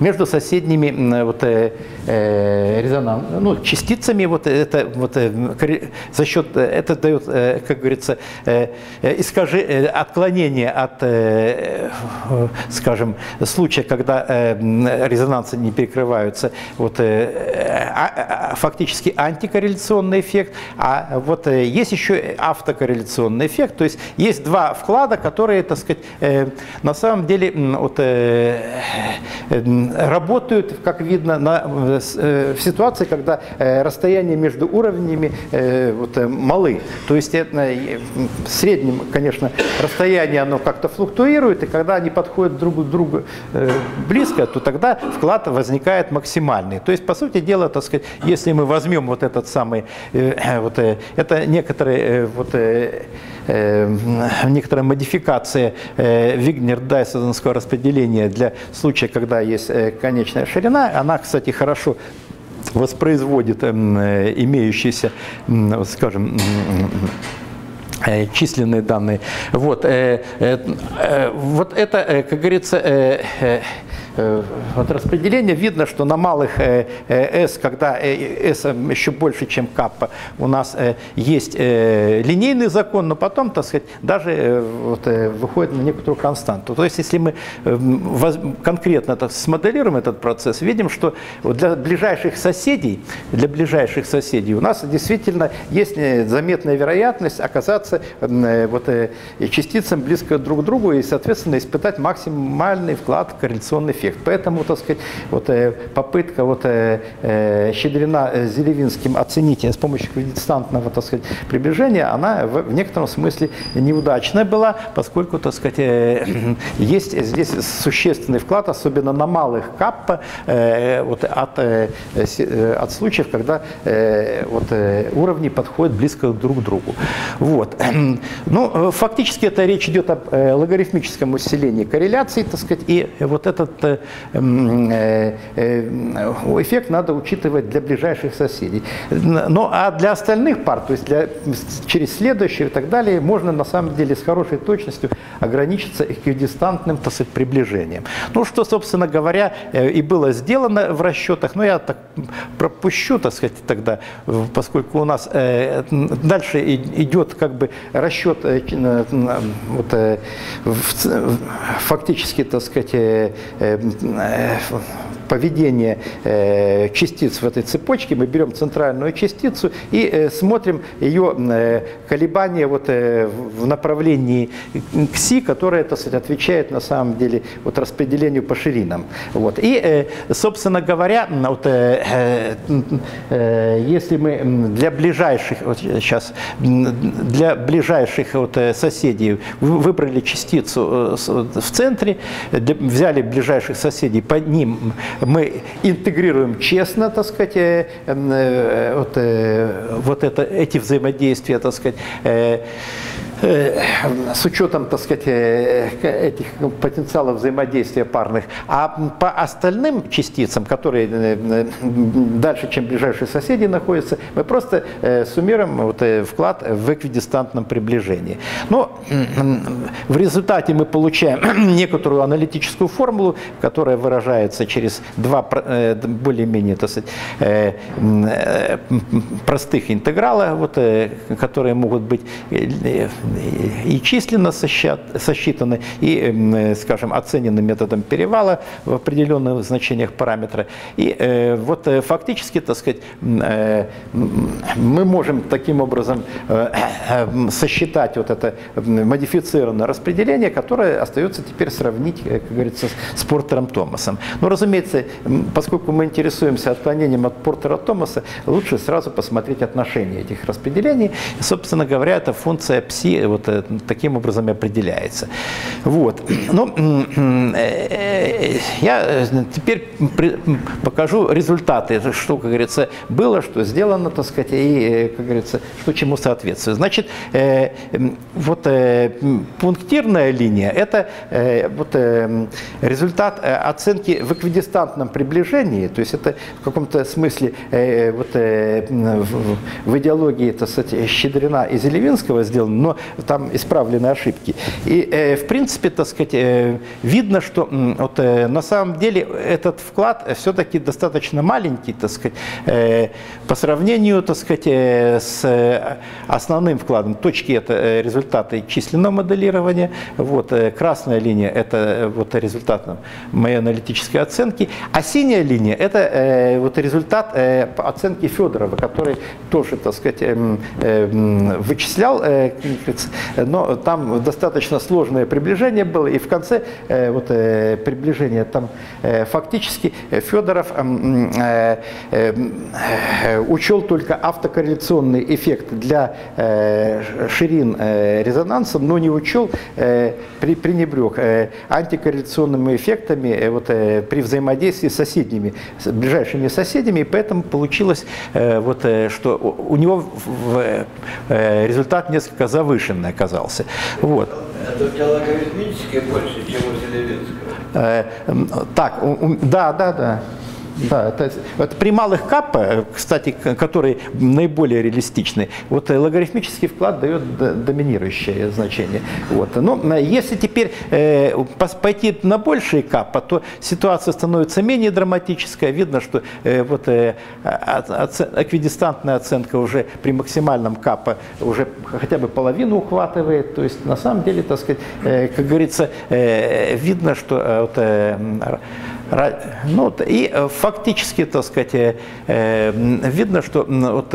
между соседними вот, ну, частицами. Вот это, вот, за счет, это дает, как говорится, искажи, отклонение от, скажем, случая, когда резонансы не перекрываются, вот, а, а, фактически антикорреляционный эффект, а вот э, есть еще автокорреляционный эффект, то есть есть два вклада, которые, так сказать, э, на самом деле вот, э, работают, как видно, на, в ситуации, когда расстояние между уровнями вот, малы. То есть в среднем, конечно, расстояние оно как-то флуктуирует, и когда они подходят друг к другу близко, то тогда вклад возникает максимальный. То есть, по сути дела, так сказать, если мы возьмем вот этот самый вот, это некоторые э, вот, э, э, некоторая модификация Вигнер-Дайсонского распределения для случая, когда есть конечная ширина. Она, кстати, хорошо воспроизводит имеющиеся, скажем, численные данные. Вот, вот это, как говорится, э, вот распределения видно, что на малых э, э, S, когда э, S еще больше, чем каппа, у нас э, есть э, линейный закон, но потом, так сказать, даже э, вот, э, выходит на некоторую константу. То есть, если мы э, воз- конкретно так смоделируем этот процесс, видим, что для ближайших соседей, для ближайших соседей у нас действительно есть э, заметная вероятность оказаться м, э, вот, э, частицам близко друг к другу и, соответственно, испытать максимальный вклад в корреляционный эффект. Поэтому, так сказать, вот, э, попытка вот, э, э, Щедрина с Зелевинским оценить с помощью эквидистантного так сказать, приближения, она в, некотором смысле неудачная была, поскольку так сказать, есть здесь существенный вклад, особенно на малых каппа, вот, от, от случаев, когда вот, уровни подходят близко друг к другу. Вот. Ну, фактически это речь идет об логарифмическом усилении корреляции, так сказать, и вот этот м, э, э, эффект надо учитывать для ближайших соседей. Ну, а для остальных пар, то есть для, через следующие и так далее, можно на самом деле с хорошей точностью ограничиться эквидистантным, так сказать, приближением. Ну, что, собственно говоря, э, и было сделано в расчетах, но я так пропущу, так сказать, тогда, поскольку у нас дальше идет как бы расчет вот, фактически, так сказать, э, э, э, поведение э, частиц в этой цепочке. Мы берем центральную частицу и э, смотрим ее э, колебания вот, в направлении к си, которое так отвечает на самом деле вот, распределению по ширинам. Вот. И, собственно говоря, вот, если мы для ближайших, вот сейчас, для ближайших вот, соседей вы- выбрали частицу в центре, взяли ближайших соседей, по ним мы интегрируем честно, так сказать, э, э, вот, э, вот это, эти взаимодействия, так сказать, с учетом, так сказать, э, к- этих потенциалов взаимодействия парных. А по остальным частицам, которые э, э, дальше, чем ближайшие соседи находятся, мы просто э, суммируем вот, э, вклад в эквидистантном приближении. Но в результате мы получаем некоторую аналитическую формулу, которая выражается через два э, более-менее так сказать, э, э, простых интеграла, вот, э, которые могут быть э, и численно сосчитаны, и, м, э, скажем, оценены методом перевала в определенных значениях параметра. И э, вот э, фактически, так сказать, мы можем таким образом сосчитать вот это модифицированное распределение, которое остается теперь сравнить, как говорится, с Портером Томасом. Но, разумеется, поскольку мы интересуемся отклонением от Портера Томаса, лучше сразу посмотреть отношения этих распределений. И, собственно говоря, эта функция пси вот э, таким образом и определяется. Вот. Ну, м, э, я э, теперь покажу результаты, что, как говорится, было, что сделано, так сказать, и, э, как говорится, что чему соответствует. Значит, э, вот э, пунктирная линия – это э, вот, э, результат э, оценки в эквидистантном приближении, то есть это в каком-то смысле э, вот, э, в идеологии, так сказать, Щедрина и Зелевинского сделано, но там исправлены ошибки. И, э, в принципе, так сказать, э, видно, что вот, э, на самом деле этот вклад все-таки достаточно маленький, так сказать, по сравнению, так сказать, с основным вкладом. Точки – это результаты численного моделирования, вот, красная линия – это вот, результат моей аналитической оценки, а синяя линия – это вот, результат оценки Федорова, который тоже, так сказать, эм, эм, вычислял, говорится, но там достаточно сложное приближение было, и в конце э, вот, э, приближения там э, фактически Федоров учел только автокорреляционный эффект для ширин резонанса, но не учел, пренебрег антикорреляционными эффектами вот, при взаимодействии с соседними, с ближайшими соседями, и поэтому получилось, вот, что у него результат несколько завышенный оказался. Вот. Это у тебя логарифмически больше, чем у Зелевинского. Э, Так, да, да, да. Да, это, это при малых капа, э, кстати, которые наиболее реалистичны, вот э, логарифмический вклад дает доминирующее значение. Вот. Но э, если теперь э, пойти на большие капа, то ситуация становится менее драматическая. Видно, что э, вот, э, о- оце- эквидистантная оценка уже при максимальном капа уже хотя бы половину ухватывает. То есть на самом деле, так сказать, э, как говорится, э, видно, что э, вот, э, Ну, и э, фактически, так сказать, э, э, видно, что вот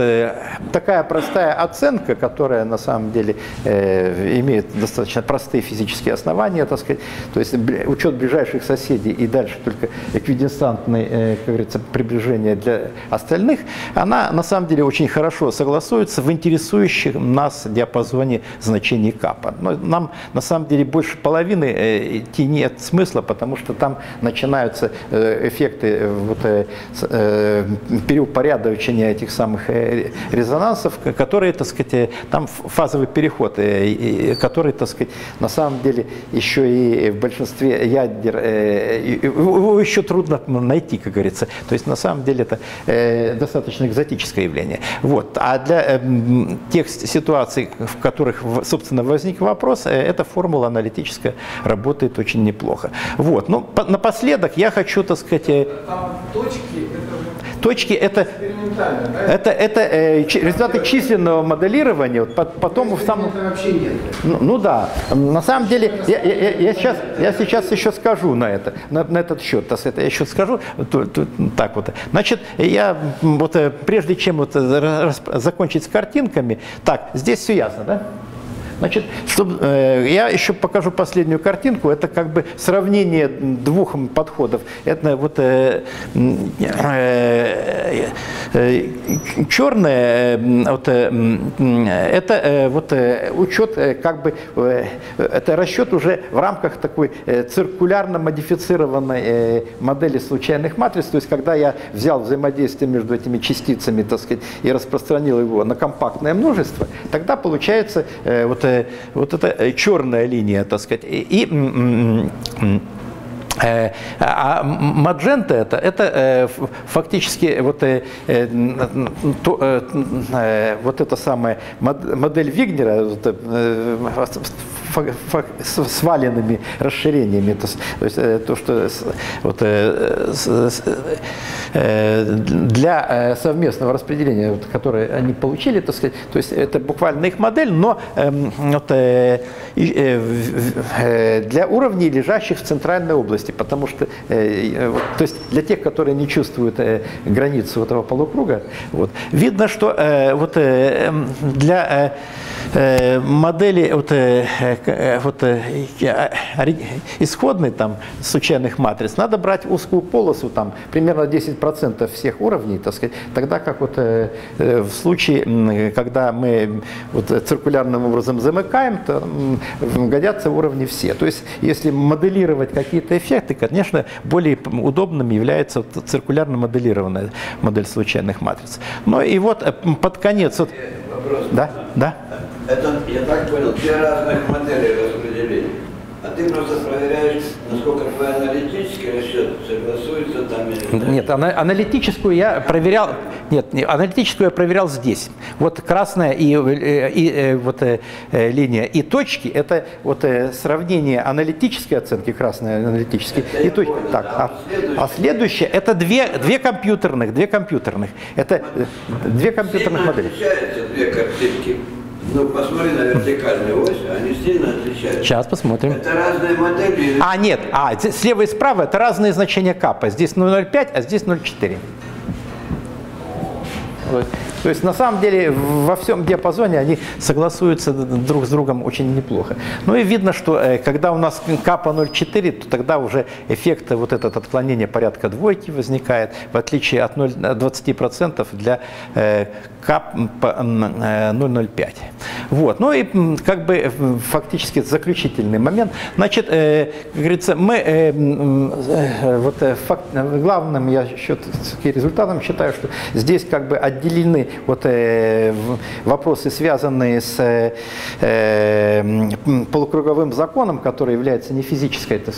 такая простая оценка, которая на самом деле имеет достаточно простые физические основания, так сказать, то есть учет ближайших соседей и дальше только эквидистантное, э, как говорится, приближение для остальных, она на самом деле очень хорошо согласуется в интересующем нас диапазоне значений капа. Но нам на самом деле больше половины идти нет смысла, потому что там начинаются э, эффекты э, вот, э, переупорядочения этих самых резонансов, которые, так сказать, там фазовый переход, который, так сказать, на самом деле еще и в большинстве ядер, его еще трудно найти, как говорится. То есть на самом деле это достаточно экзотическое явление. Вот. А для тех ситуаций, в которых, собственно, возник вопрос, эта формула аналитическая работает очень неплохо. Вот. Ну, по- напоследок я хочу, так сказать, э, Там точки, это точки это да? это, это э, чи- результаты численного моделирования, вот, по- потом в самом... Вообще нет. Ну, ну да, на самом деле, я, я- я- я сейчас, я сейчас еще скажу на это, на, на этот счет, я еще скажу, то- то- так вот. Значит, я вот э, прежде чем вот э, рас- закончить с картинками, так, здесь все ясно, да? Значит, чтоб, э, я еще покажу последнюю картинку. Это как бы сравнение двух подходов. Это вот э, э, э, черное, э, вот, э, м, это э, вот э, учет, э, как бы, э, это расчет уже в рамках такой э, циркулярно модифицированной э, модели случайных матриц. То есть, когда я взял взаимодействие между этими частицами, так сказать, и распространил его на компактное множество, тогда получается э, вот, э, вот эта э, черная линия, так сказать, и, Э, А маджента это, это э, фактически вот, э, э, э, э, вот эта самая мод- модель Вигнера сваленными расширениями, то, есть э, то, что вот, э, э, для совместного распределения, вот, которое они получили, так сказать, то есть это буквально их модель, но эм, вот, для уровней, лежащих в центральной области, потому что, то есть для тех, которые не чувствуют границу этого полукруга, вот, видно, что вот, эм, для модели вот, э, э, э, вот, э, э, ори- исходной там, случайных матриц надо брать узкую полосу, там, примерно 10% всех уровней, так сказать, тогда как вот, э, э, в случае, когда мы вот, э, циркулярным образом замыкаем, то годятся уровни все. То есть если моделировать какие-то эффекты, конечно, более удобным является вот циркулярно моделированная модель случайных матриц. Ну и вот э, под конец... Вот, да, да. Это, я так понял, две разных модели распределения. А ты просто проверяешь, насколько твой аналитический расчет согласуется там или нет. Нет, ана- аналитическую я проверял. Нет, не- аналитическую я проверял здесь. Вот красная и, э, и, э, вот э, линия и точки это вот сравнение аналитической оценки красной аналитической Это и точки. понял, Так, да. а, Следующее. а следующее это две две компьютерных, две компьютерных. Это две компьютерных Сильно модели. отличаются две картинки. Ну, посмотри на вертикальную ось, они сильно отличаются. Сейчас посмотрим. Это разные модели. А, нет, а, слева и справа это разные значения капа. Здесь 0,05, а здесь 0,4. Вот. То есть на самом деле во всем диапазоне они согласуются друг с другом очень неплохо. Ну и видно, что э, когда у нас капа 0,4, то тогда уже эффект вот этот отклонение порядка двойки возникает, в отличие от 0, от 20% для э, кап м, э, 0,05. Вот. Ну и как бы э, фактически заключительный момент. Значит, э, как говорится, мы э, э, вот э, факт- главным я счет, результатом считаю, что здесь как бы разделены вот, э, вопросы, связанные с э, э, полукруговым законом, который является не физической так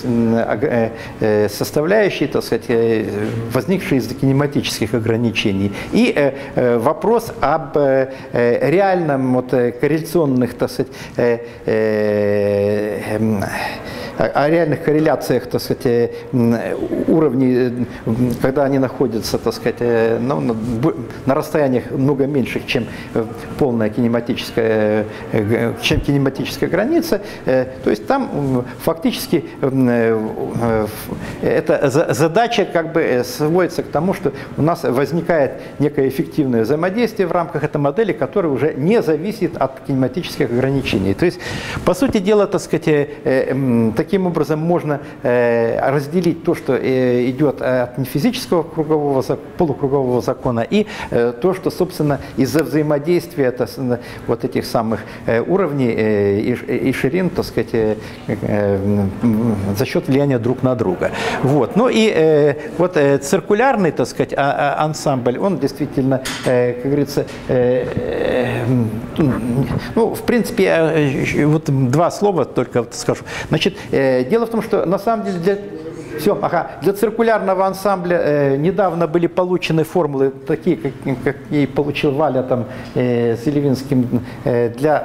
э, э, составляющей, так сказать, э, возникшей из кинематических ограничений, и э, э, вопрос об э, э, реальном вот, э, корреляционных, так сказать, э, э, м, о реальных корреляциях, так сказать, э, уровней, э, когда они находятся, так сказать, э, ну, на, расстояниях много меньших, чем полная кинематическая, чем кинематическая граница. То есть там фактически эта за- задача как бы сводится к тому, что у нас возникает некое эффективное взаимодействие в рамках этой модели, которое уже не зависит от кинематических ограничений. То есть, по сути дела, так сказать, э, таким образом можно э, разделить то, что э, идет от нефизического кругового, полукругового закона и то, что, собственно, из-за взаимодействия сказать, вот этих самых уровней и ширин, так сказать, за счет влияния друг на друга. Вот. Ну и вот циркулярный, так сказать, а- а- ансамбль, он действительно, как говорится, ну, в принципе, э, вот два слова только скажу. Значит, э, дело в том, что на самом деле для все, ага. Для циркулярного ансамбля э, недавно были получены формулы, такие, как, какие получил Валя там, э, с Елевинским э, для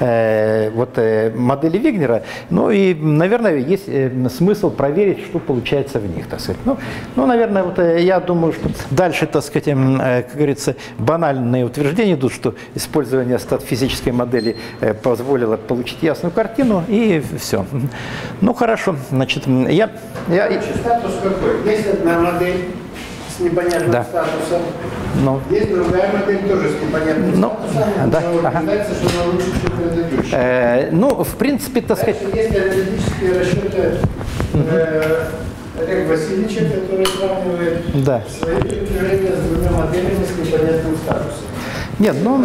э, вот, э, модели Вигнера. Ну и, наверное, есть э, смысл проверить, что получается в них. Так сказать. Ну, ну, наверное, вот, э, я думаю, что дальше, так сказать, э, как говорится, банальные утверждения идут, что использование стат-физической модели э, позволило получить ясную картину, и все. Ну, хорошо, значит, м, я, я, Короче, статус какой? Есть одна модель с непонятным Да. статусом. ну, Есть другая модель тоже с непонятным Ну, статусом. да, ага. Считается, что она лучше, чем предыдущая. э, ну, в принципе, так сказать, есть аналитические расчеты э, Олега Васильевича, который сравнивает Да. свои предложения с двумя моделями с непонятным статусом. Нет, ну,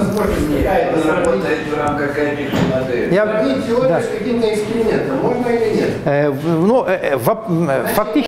я, да. Можно или нет? Э, ну, э, э, фактически